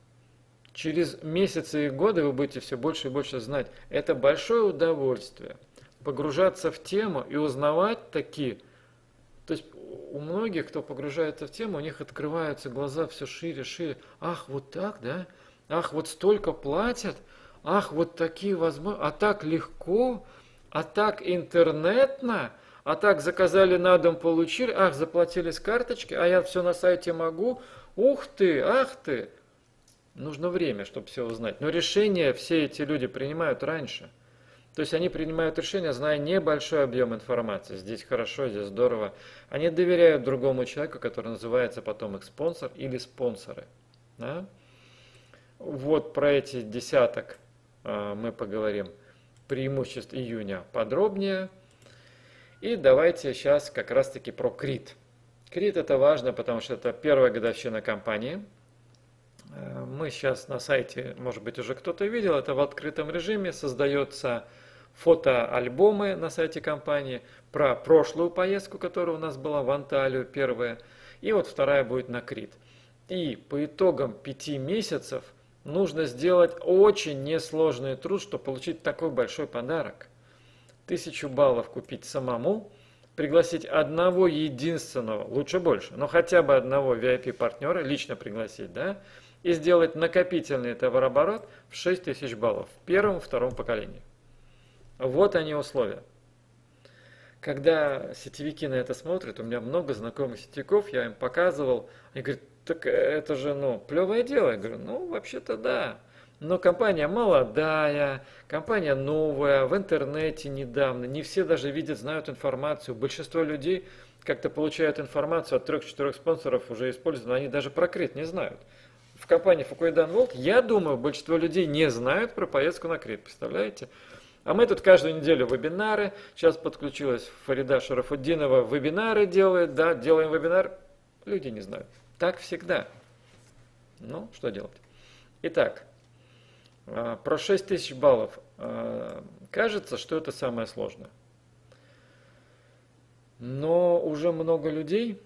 Через месяцы и годы вы будете все больше и больше знать. Это большое удовольствие. Погружаться в тему и узнавать такие. То есть у многих, кто погружается в тему, у них открываются глаза все шире, шире. Ах, вот так, да? Ах, вот столько платят? Ах, вот такие возможности? А так легко? А так интернетно? А так заказали на дом, получили? Ах, заплатили с карточки? А я все на сайте могу? Ух ты, ах ты! Нужно время, чтобы все узнать. Но решения все эти люди принимают раньше. То есть они принимают решения, зная небольшой объем информации. Здесь хорошо, здесь здорово. Они доверяют другому человеку, который называется потом их спонсор или спонсоры. Да? Вот про эти десяток э, мы поговорим преимуществ июня подробнее. И давайте сейчас как раз таки про КРИТ. КРИТ это важно, потому что это первая годовщина компании – Э, мы сейчас на сайте, может быть, уже кто-то видел, это в открытом режиме создается фотоальбомы на сайте компании про прошлую поездку, которая у нас была в Анталию, первая, и вот вторая будет на Крит. И по итогам пяти месяцев нужно сделать очень несложный труд, чтобы получить такой большой подарок. Тысячу баллов купить самому, пригласить одного единственного, лучше больше, но хотя бы одного VIP-партнера, лично пригласить, да, и сделать накопительный товарооборот в 6 тысяч баллов в первом и втором поколении. Вот они условия. Когда сетевики на это смотрят, у меня много знакомых сетевиков, я им показывал, они говорят, так это же, ну, плевое дело. Я говорю, ну, вообще-то да. Но компания молодая, компания новая, в интернете недавно, не все даже видят, знают информацию. Большинство людей как-то получают информацию от трех-четырех спонсоров, уже используют, но они даже про Крит не знают в компании Фукуидан Волт, я думаю, большинство людей не знают про поездку на Крит, представляете? А мы тут каждую неделю вебинары, сейчас подключилась Фарида Шарафуддинова, вебинары делает, да, делаем вебинар, люди не знают. Так всегда. Ну, что делать? Итак, а, про 6 тысяч баллов. А, кажется, что это самое сложное. Но уже много людей,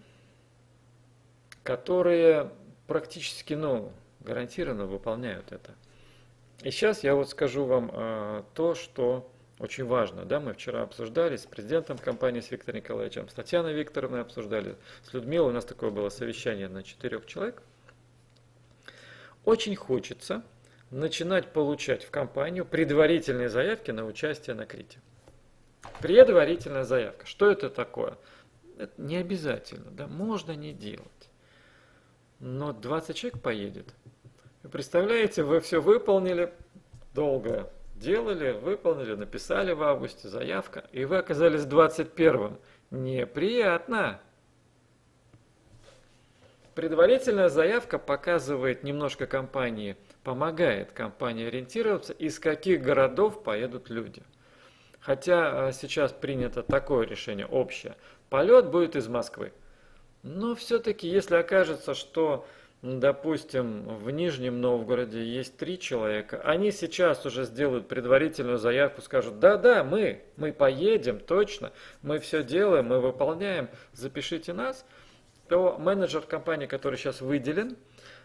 которые практически, ну, гарантированно выполняют это. И сейчас я вот скажу вам э, то, что очень важно. Да, мы вчера обсуждали с президентом компании, с Виктором Николаевичем, с Татьяной Викторовной обсуждали, с Людмилой у нас такое было совещание на четырех человек. Очень хочется начинать получать в компанию предварительные заявки на участие на Крите. Предварительная заявка. Что это такое? Это не обязательно, да, можно не делать. Но 20 человек поедет. Представляете, вы все выполнили, долго делали, выполнили, написали в августе заявка, и вы оказались 21-м. Неприятно. Предварительная заявка показывает немножко компании, помогает компании ориентироваться, из каких городов поедут люди. Хотя а, сейчас принято такое решение общее. Полет будет из Москвы. Но все-таки, если окажется, что, допустим, в Нижнем Новгороде есть три человека, они сейчас уже сделают предварительную заявку, скажут, да-да, мы, мы поедем, точно, мы все делаем, мы выполняем, запишите нас, то менеджер компании, который сейчас выделен,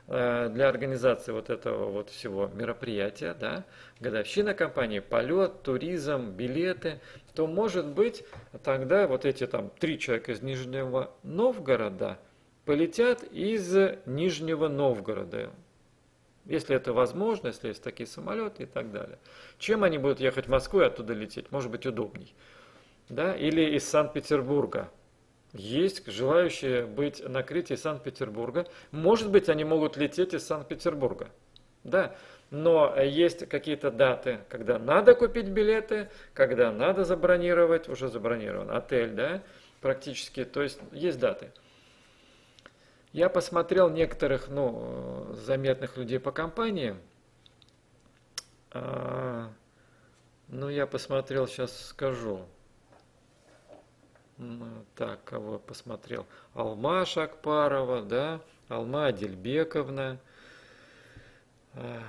Э, для организации вот этого вот всего мероприятия, да, годовщина компании, полет, туризм, билеты, то может быть тогда вот эти там три человека из Нижнего Новгорода полетят из Нижнего Новгорода. Если это возможно, если есть такие самолеты и так далее. Чем они будут ехать в Москву и оттуда лететь? Может быть удобней. Да? Или из Санкт-Петербурга есть желающие быть на Крите из Санкт-Петербурга. Может быть, они могут лететь из Санкт-Петербурга. Да, но есть какие-то даты, когда надо купить билеты, когда надо забронировать, уже забронирован отель, да, практически, то есть есть даты. Я посмотрел некоторых, ну, заметных людей по компании. А, ну, я посмотрел, сейчас скажу. Так, кого посмотрел? Алма Шакпарова, да, Алма Адельбековна. А,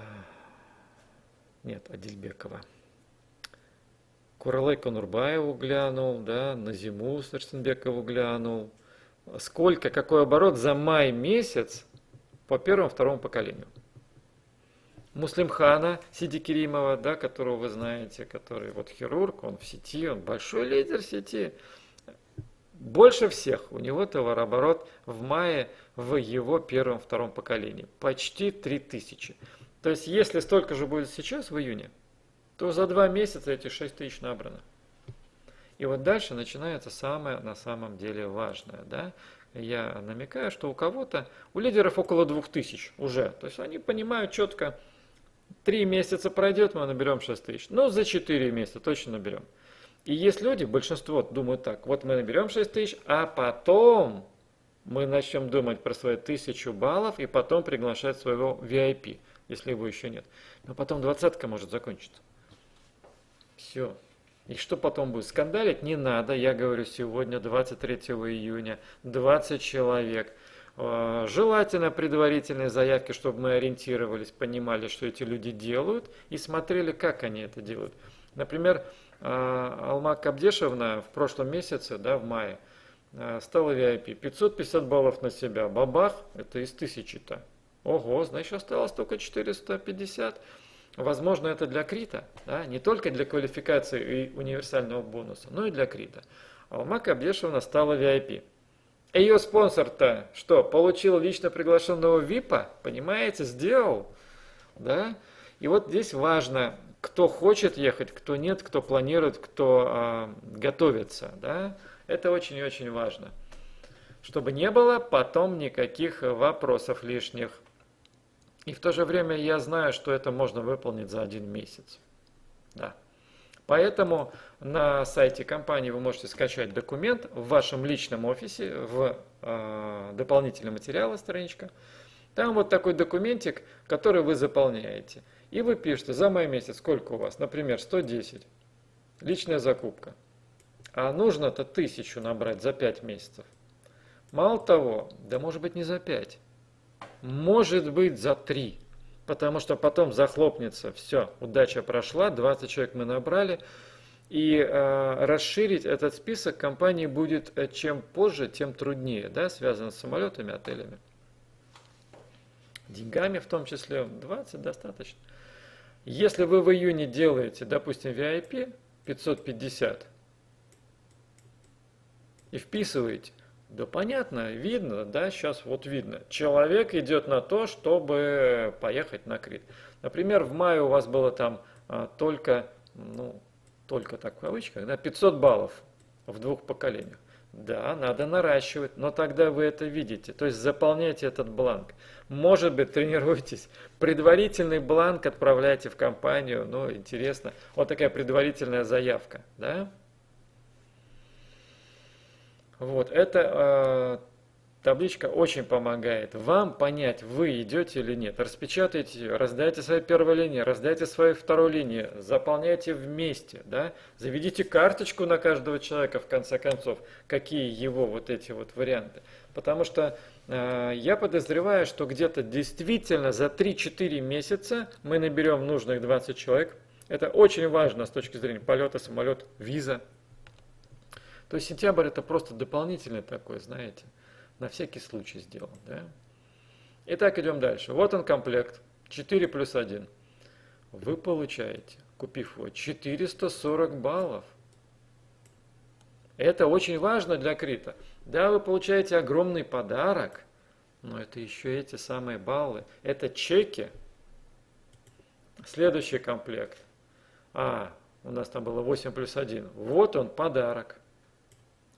нет, Адельбекова. Куралай Конурбаеву глянул, да, на зиму Сарсенбекову глянул. Сколько, какой оборот за май месяц по первому-второму поколению? Муслимхана Сидикеримова, да, которого вы знаете, который вот хирург, он в сети, он большой лидер сети. Больше всех у него товарооборот в мае в его первом-втором поколении. Почти 3000. То есть, если столько же будет сейчас, в июне, то за два месяца эти 6 тысяч набрано. И вот дальше начинается самое на самом деле важное. Да? Я намекаю, что у кого-то, у лидеров около 2000 уже. То есть они понимают четко, 3 месяца пройдет, мы наберем 6 тысяч. Но за 4 месяца точно наберем. И есть люди, большинство думают так, вот мы наберем 6 тысяч, а потом мы начнем думать про свои тысячу баллов и потом приглашать своего VIP, если его еще нет. Но потом двадцатка может закончиться. Все. И что потом будет? Скандалить не надо. Я говорю, сегодня 23 июня 20 человек. А, желательно предварительные заявки, чтобы мы ориентировались, понимали, что эти люди делают и смотрели, как они это делают. Например, а, Алма Кабдешевна в прошлом месяце, да, в мае, а, стала VIP. 550 баллов на себя. Бабах, это из тысячи-то. Ого, значит осталось только 450. Возможно, это для Крита, да, не только для квалификации и универсального бонуса, но и для Крита. Алма Кабдешевна стала VIP. Ее спонсор-то что, получил лично приглашенного ВИПа? Понимаете, сделал. Да? И вот здесь важно кто хочет ехать, кто нет, кто планирует, кто э, готовится. Да? Это очень и очень важно. Чтобы не было потом никаких вопросов лишних. И в то же время я знаю, что это можно выполнить за один месяц. Да. Поэтому на сайте компании вы можете скачать документ в вашем личном офисе, в э, дополнительные материалы страничка. Там вот такой документик, который вы заполняете. И вы пишете, за май месяц сколько у вас? Например, 110. Личная закупка. А нужно-то тысячу набрать за 5 месяцев. Мало того, да может быть не за 5. Может быть за 3. потому что потом захлопнется, все, удача прошла, 20 человек мы набрали, и э, расширить этот список компании будет э, чем позже, тем труднее, да, связано с самолетами, отелями. Деньгами в том числе 20 достаточно. Если вы в июне делаете, допустим, VIP 550 и вписываете, да понятно, видно, да, сейчас вот видно. Человек идет на то, чтобы поехать на Крит. Например, в мае у вас было там а, только, ну, только так в кавычках, да, 500 баллов в двух поколениях. Да, надо наращивать, но тогда вы это видите. То есть заполняйте этот бланк. Может быть, тренируйтесь. Предварительный бланк отправляйте в компанию. Ну, интересно. Вот такая предварительная заявка. Да? Вот, это э, Табличка очень помогает вам понять, вы идете или нет. Распечатайте ее, раздайте своей первой линии, раздайте своей второй линии, заполняйте вместе, да? заведите карточку на каждого человека, в конце концов, какие его вот эти вот варианты. Потому что э, я подозреваю, что где-то действительно за 3-4 месяца мы наберем нужных 20 человек. Это очень важно с точки зрения полета, самолет, виза. То есть сентябрь это просто дополнительный такой, знаете на всякий случай сделан. Да? Итак, идем дальше. Вот он комплект. 4 плюс 1. Вы получаете, купив его, 440 баллов. Это очень важно для Крита. Да, вы получаете огромный подарок, но это еще эти самые баллы. Это чеки. Следующий комплект. А, у нас там было 8 плюс 1. Вот он, подарок.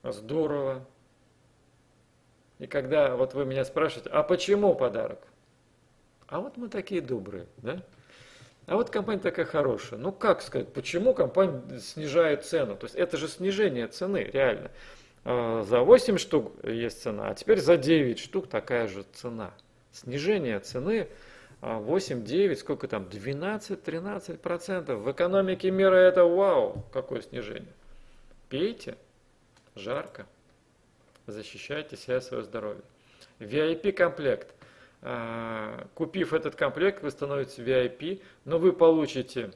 Здорово. И когда вот вы меня спрашиваете, а почему подарок? А вот мы такие добрые, да? А вот компания такая хорошая. Ну как сказать, почему компания снижает цену? То есть это же снижение цены, реально. А, за 8 штук есть цена, а теперь за 9 штук такая же цена. Снижение цены 8-9, а, сколько там, 12-13%. В экономике мира это вау, какое снижение. Пейте, жарко защищайте себя, свое здоровье. VIP-комплект. А, купив этот комплект, вы становитесь VIP, но вы получите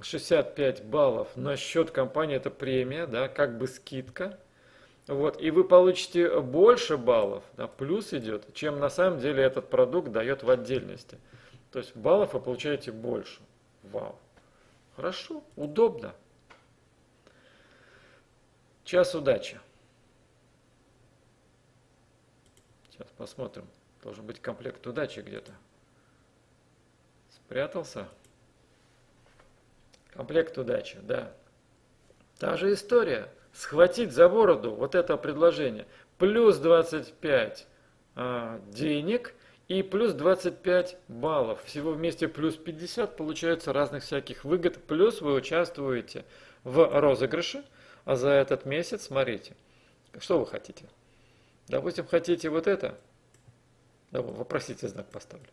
65 баллов на счет компании, это премия, да, как бы скидка. Вот, и вы получите больше баллов, да, плюс идет, чем на самом деле этот продукт дает в отдельности. То есть баллов вы получаете больше. Вау. Хорошо, удобно. Час удачи. Сейчас посмотрим. Должен быть комплект удачи где-то. Спрятался. Комплект удачи, да. Та же история. Схватить за бороду вот это предложение. Плюс 25 а, денег и плюс 25 баллов. Всего вместе плюс 50 получается разных всяких выгод. Плюс вы участвуете в розыгрыше. А за этот месяц, смотрите, что вы хотите? Допустим, хотите вот это, да, вопросите знак поставлю.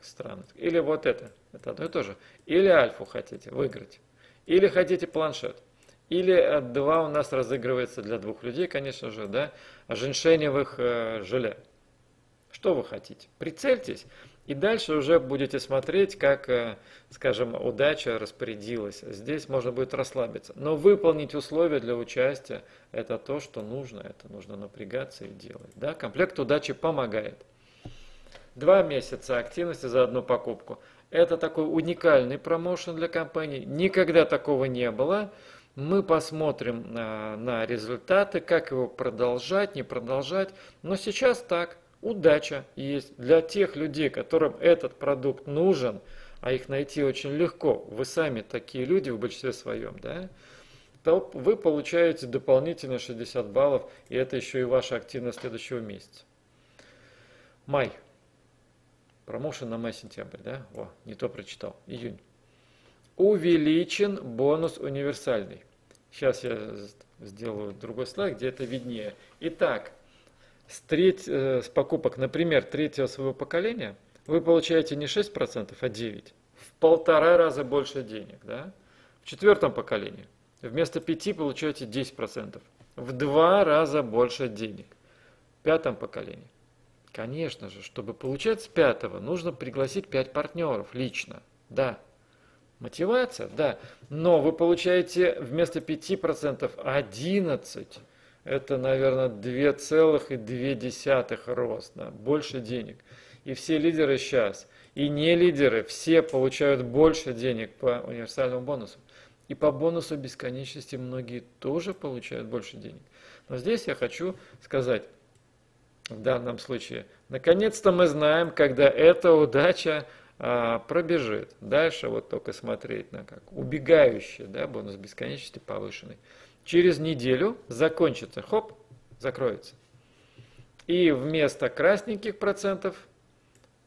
Странно. Или вот это, это одно и то же. Или альфу хотите выиграть. Или хотите планшет. Или э, два у нас разыгрывается для двух людей, конечно же, да, женьшеневых э, желе. Что вы хотите? Прицельтесь и дальше уже будете смотреть, как, э, скажем, удача распорядилась. Здесь можно будет расслабиться. Но выполнить условия для участия – это то, что нужно. Это нужно напрягаться и делать. Да? Комплект удачи помогает. Два месяца активности за одну покупку. Это такой уникальный промоушен для компании. Никогда такого не было. Мы посмотрим на, на результаты, как его продолжать, не продолжать. Но сейчас так удача есть для тех людей, которым этот продукт нужен, а их найти очень легко, вы сами такие люди в большинстве своем, да, то вы получаете дополнительно 60 баллов, и это еще и ваша активность следующего месяца. Май. Промоушен на май-сентябрь, да? О, не то прочитал. Июнь. Увеличен бонус универсальный. Сейчас я сделаю другой слайд, где это виднее. Итак, с, треть, э, с покупок, например, третьего своего поколения, вы получаете не 6%, а 9%. В полтора раза больше денег. Да? В четвертом поколении вместо 5 получаете 10%. В два раза больше денег. В пятом поколении Конечно же, чтобы получать с пятого, нужно пригласить пять партнеров лично. Да. Мотивация, да. Но вы получаете вместо 5% 11. Это, наверное, 2,2 роста. Больше денег. И все лидеры сейчас, и не лидеры, все получают больше денег по универсальному бонусу. И по бонусу бесконечности многие тоже получают больше денег. Но здесь я хочу сказать, в данном случае. Наконец-то мы знаем, когда эта удача а, пробежит. Дальше вот только смотреть на как убегающий, да, бонус бесконечности повышенный. Через неделю закончится, хоп, закроется. И вместо красненьких процентов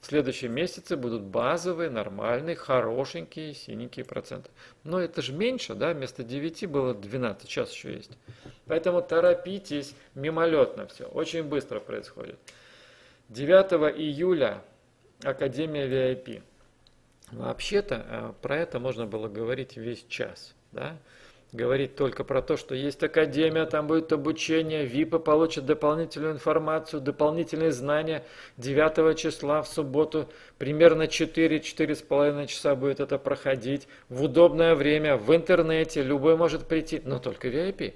в следующем месяце будут базовые, нормальные, хорошенькие, синенькие проценты. Но это же меньше, да, вместо 9 было 12, сейчас еще есть. Поэтому торопитесь, мимолетно все, очень быстро происходит. 9 июля Академия VIP. Вообще-то э, про это можно было говорить весь час, да, говорит только про то, что есть академия, там будет обучение, ВИПы получат дополнительную информацию, дополнительные знания. 9 числа в субботу примерно 4-4,5 часа будет это проходить. В удобное время, в интернете, любой может прийти, но только VIP.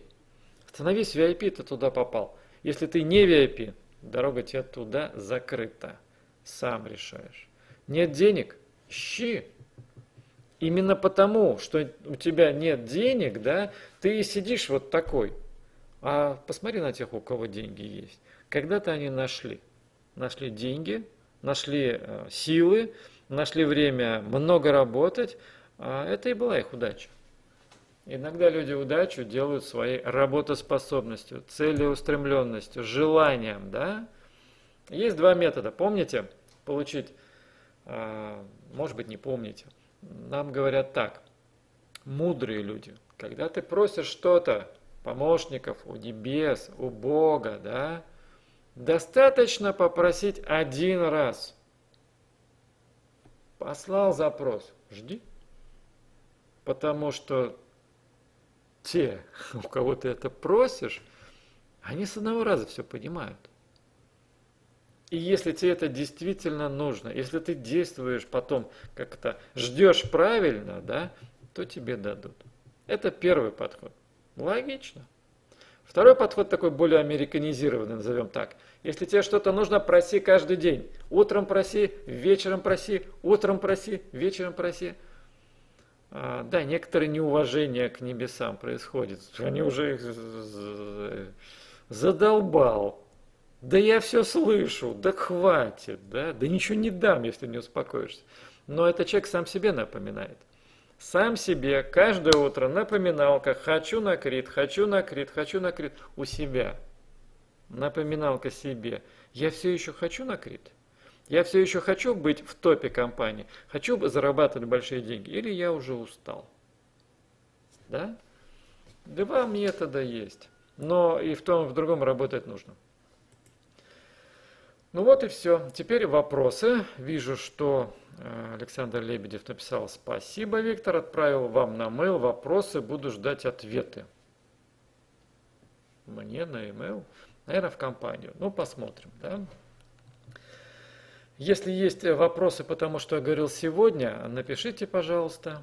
Становись VIP, ты туда попал. Если ты не VIP, дорога тебе туда закрыта. Сам решаешь. Нет денег? Ищи. Именно потому, что у тебя нет денег, да, ты сидишь вот такой. А посмотри на тех, у кого деньги есть. Когда-то они нашли. Нашли деньги, нашли э, силы, нашли время много работать. А это и была их удача. Иногда люди удачу делают своей работоспособностью, целеустремленностью, желанием. Да? Есть два метода. Помните? Получить, э, может быть, не помните – нам говорят так, мудрые люди, когда ты просишь что-то, помощников у небес, у Бога, да, достаточно попросить один раз. Послал запрос, жди. Потому что те, у кого ты это просишь, они с одного раза все понимают. И если тебе это действительно нужно, если ты действуешь потом как-то, ждешь правильно, да, то тебе дадут. Это первый подход. Логично. Второй подход такой более американизированный, назовем так. Если тебе что-то нужно, проси каждый день. Утром проси, вечером проси, утром проси, вечером проси. А, да, некоторое неуважение к небесам происходит. Они уже их задолбал. Да я все слышу, да хватит, да, да ничего не дам, если не успокоишься. Но это человек сам себе напоминает. Сам себе каждое утро напоминалка «хочу на крит, хочу на крит, хочу на крит» у себя. Напоминалка себе. Я все еще хочу на крит. Я все еще хочу быть в топе компании. Хочу зарабатывать большие деньги. Или я уже устал. Да? Два метода есть. Но и в том, и в другом работать нужно. Ну вот и все. Теперь вопросы. Вижу, что э, Александр Лебедев написал «Спасибо, Виктор, отправил вам на mail вопросы, буду ждать ответы». Мне на email, наверное, в компанию. Ну, посмотрим, да. Если есть вопросы по тому, что я говорил сегодня, напишите, пожалуйста.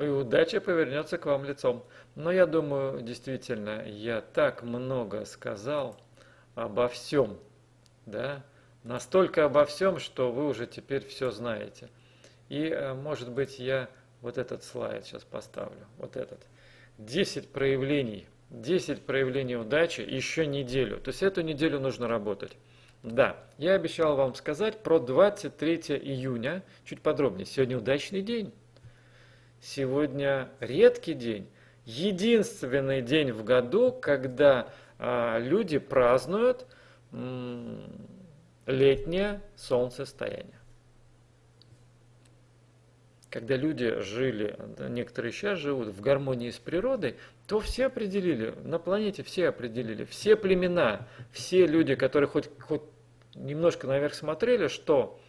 И удача повернется к вам лицом. Но я думаю, действительно, я так много сказал – обо всем, да, настолько обо всем, что вы уже теперь все знаете. И, э, может быть, я вот этот слайд сейчас поставлю, вот этот. 10 проявлений, 10 проявлений удачи еще неделю. То есть эту неделю нужно работать. Да, я обещал вам сказать про 23 июня, чуть подробнее. Сегодня удачный день. Сегодня редкий день. Единственный день в году, когда люди празднуют летнее солнцестояние. Когда люди жили, некоторые сейчас живут в гармонии с природой, то все определили, на планете все определили, все племена, все люди, которые хоть, хоть немножко наверх смотрели, что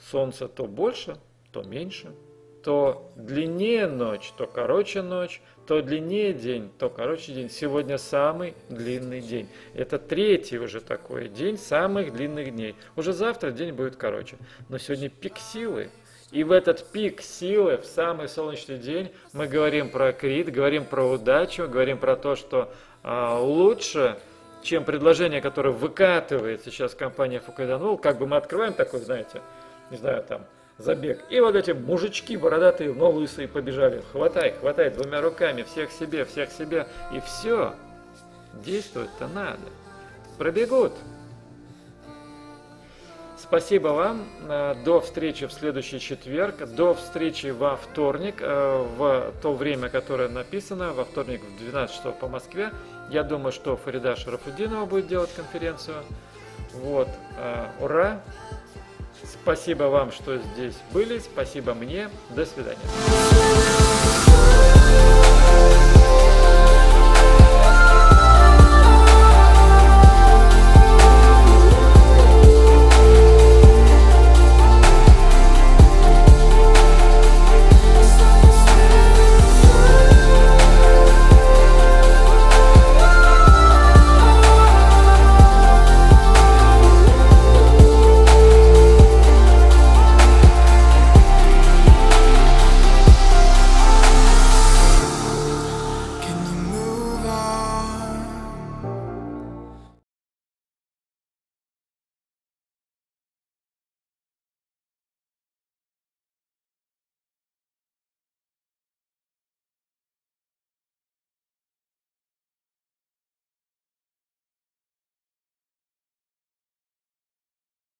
солнце то больше, то меньше, то длиннее ночь, то короче ночь, то длиннее день, то короче день. Сегодня самый длинный день. Это третий уже такой день самых длинных дней. Уже завтра день будет короче. Но сегодня пик силы. И в этот пик силы, в самый солнечный день, мы говорим про крит, говорим про удачу, говорим про то, что а, лучше, чем предложение, которое выкатывает сейчас компания Фукайданул, как бы мы открываем такой, знаете, не знаю, там, забег. И вот эти мужички бородатые, но лысые побежали. Хватай, хватай двумя руками, всех себе, всех себе. И все. Действовать-то надо. Пробегут. Спасибо вам. Э, до встречи в следующий четверг. До встречи во вторник, э, в то время, которое написано, во вторник в 12 часов по Москве. Я думаю, что Фарида Шарафудинова будет делать конференцию. Вот. Э, ура! Спасибо вам, что здесь были. Спасибо мне. До свидания.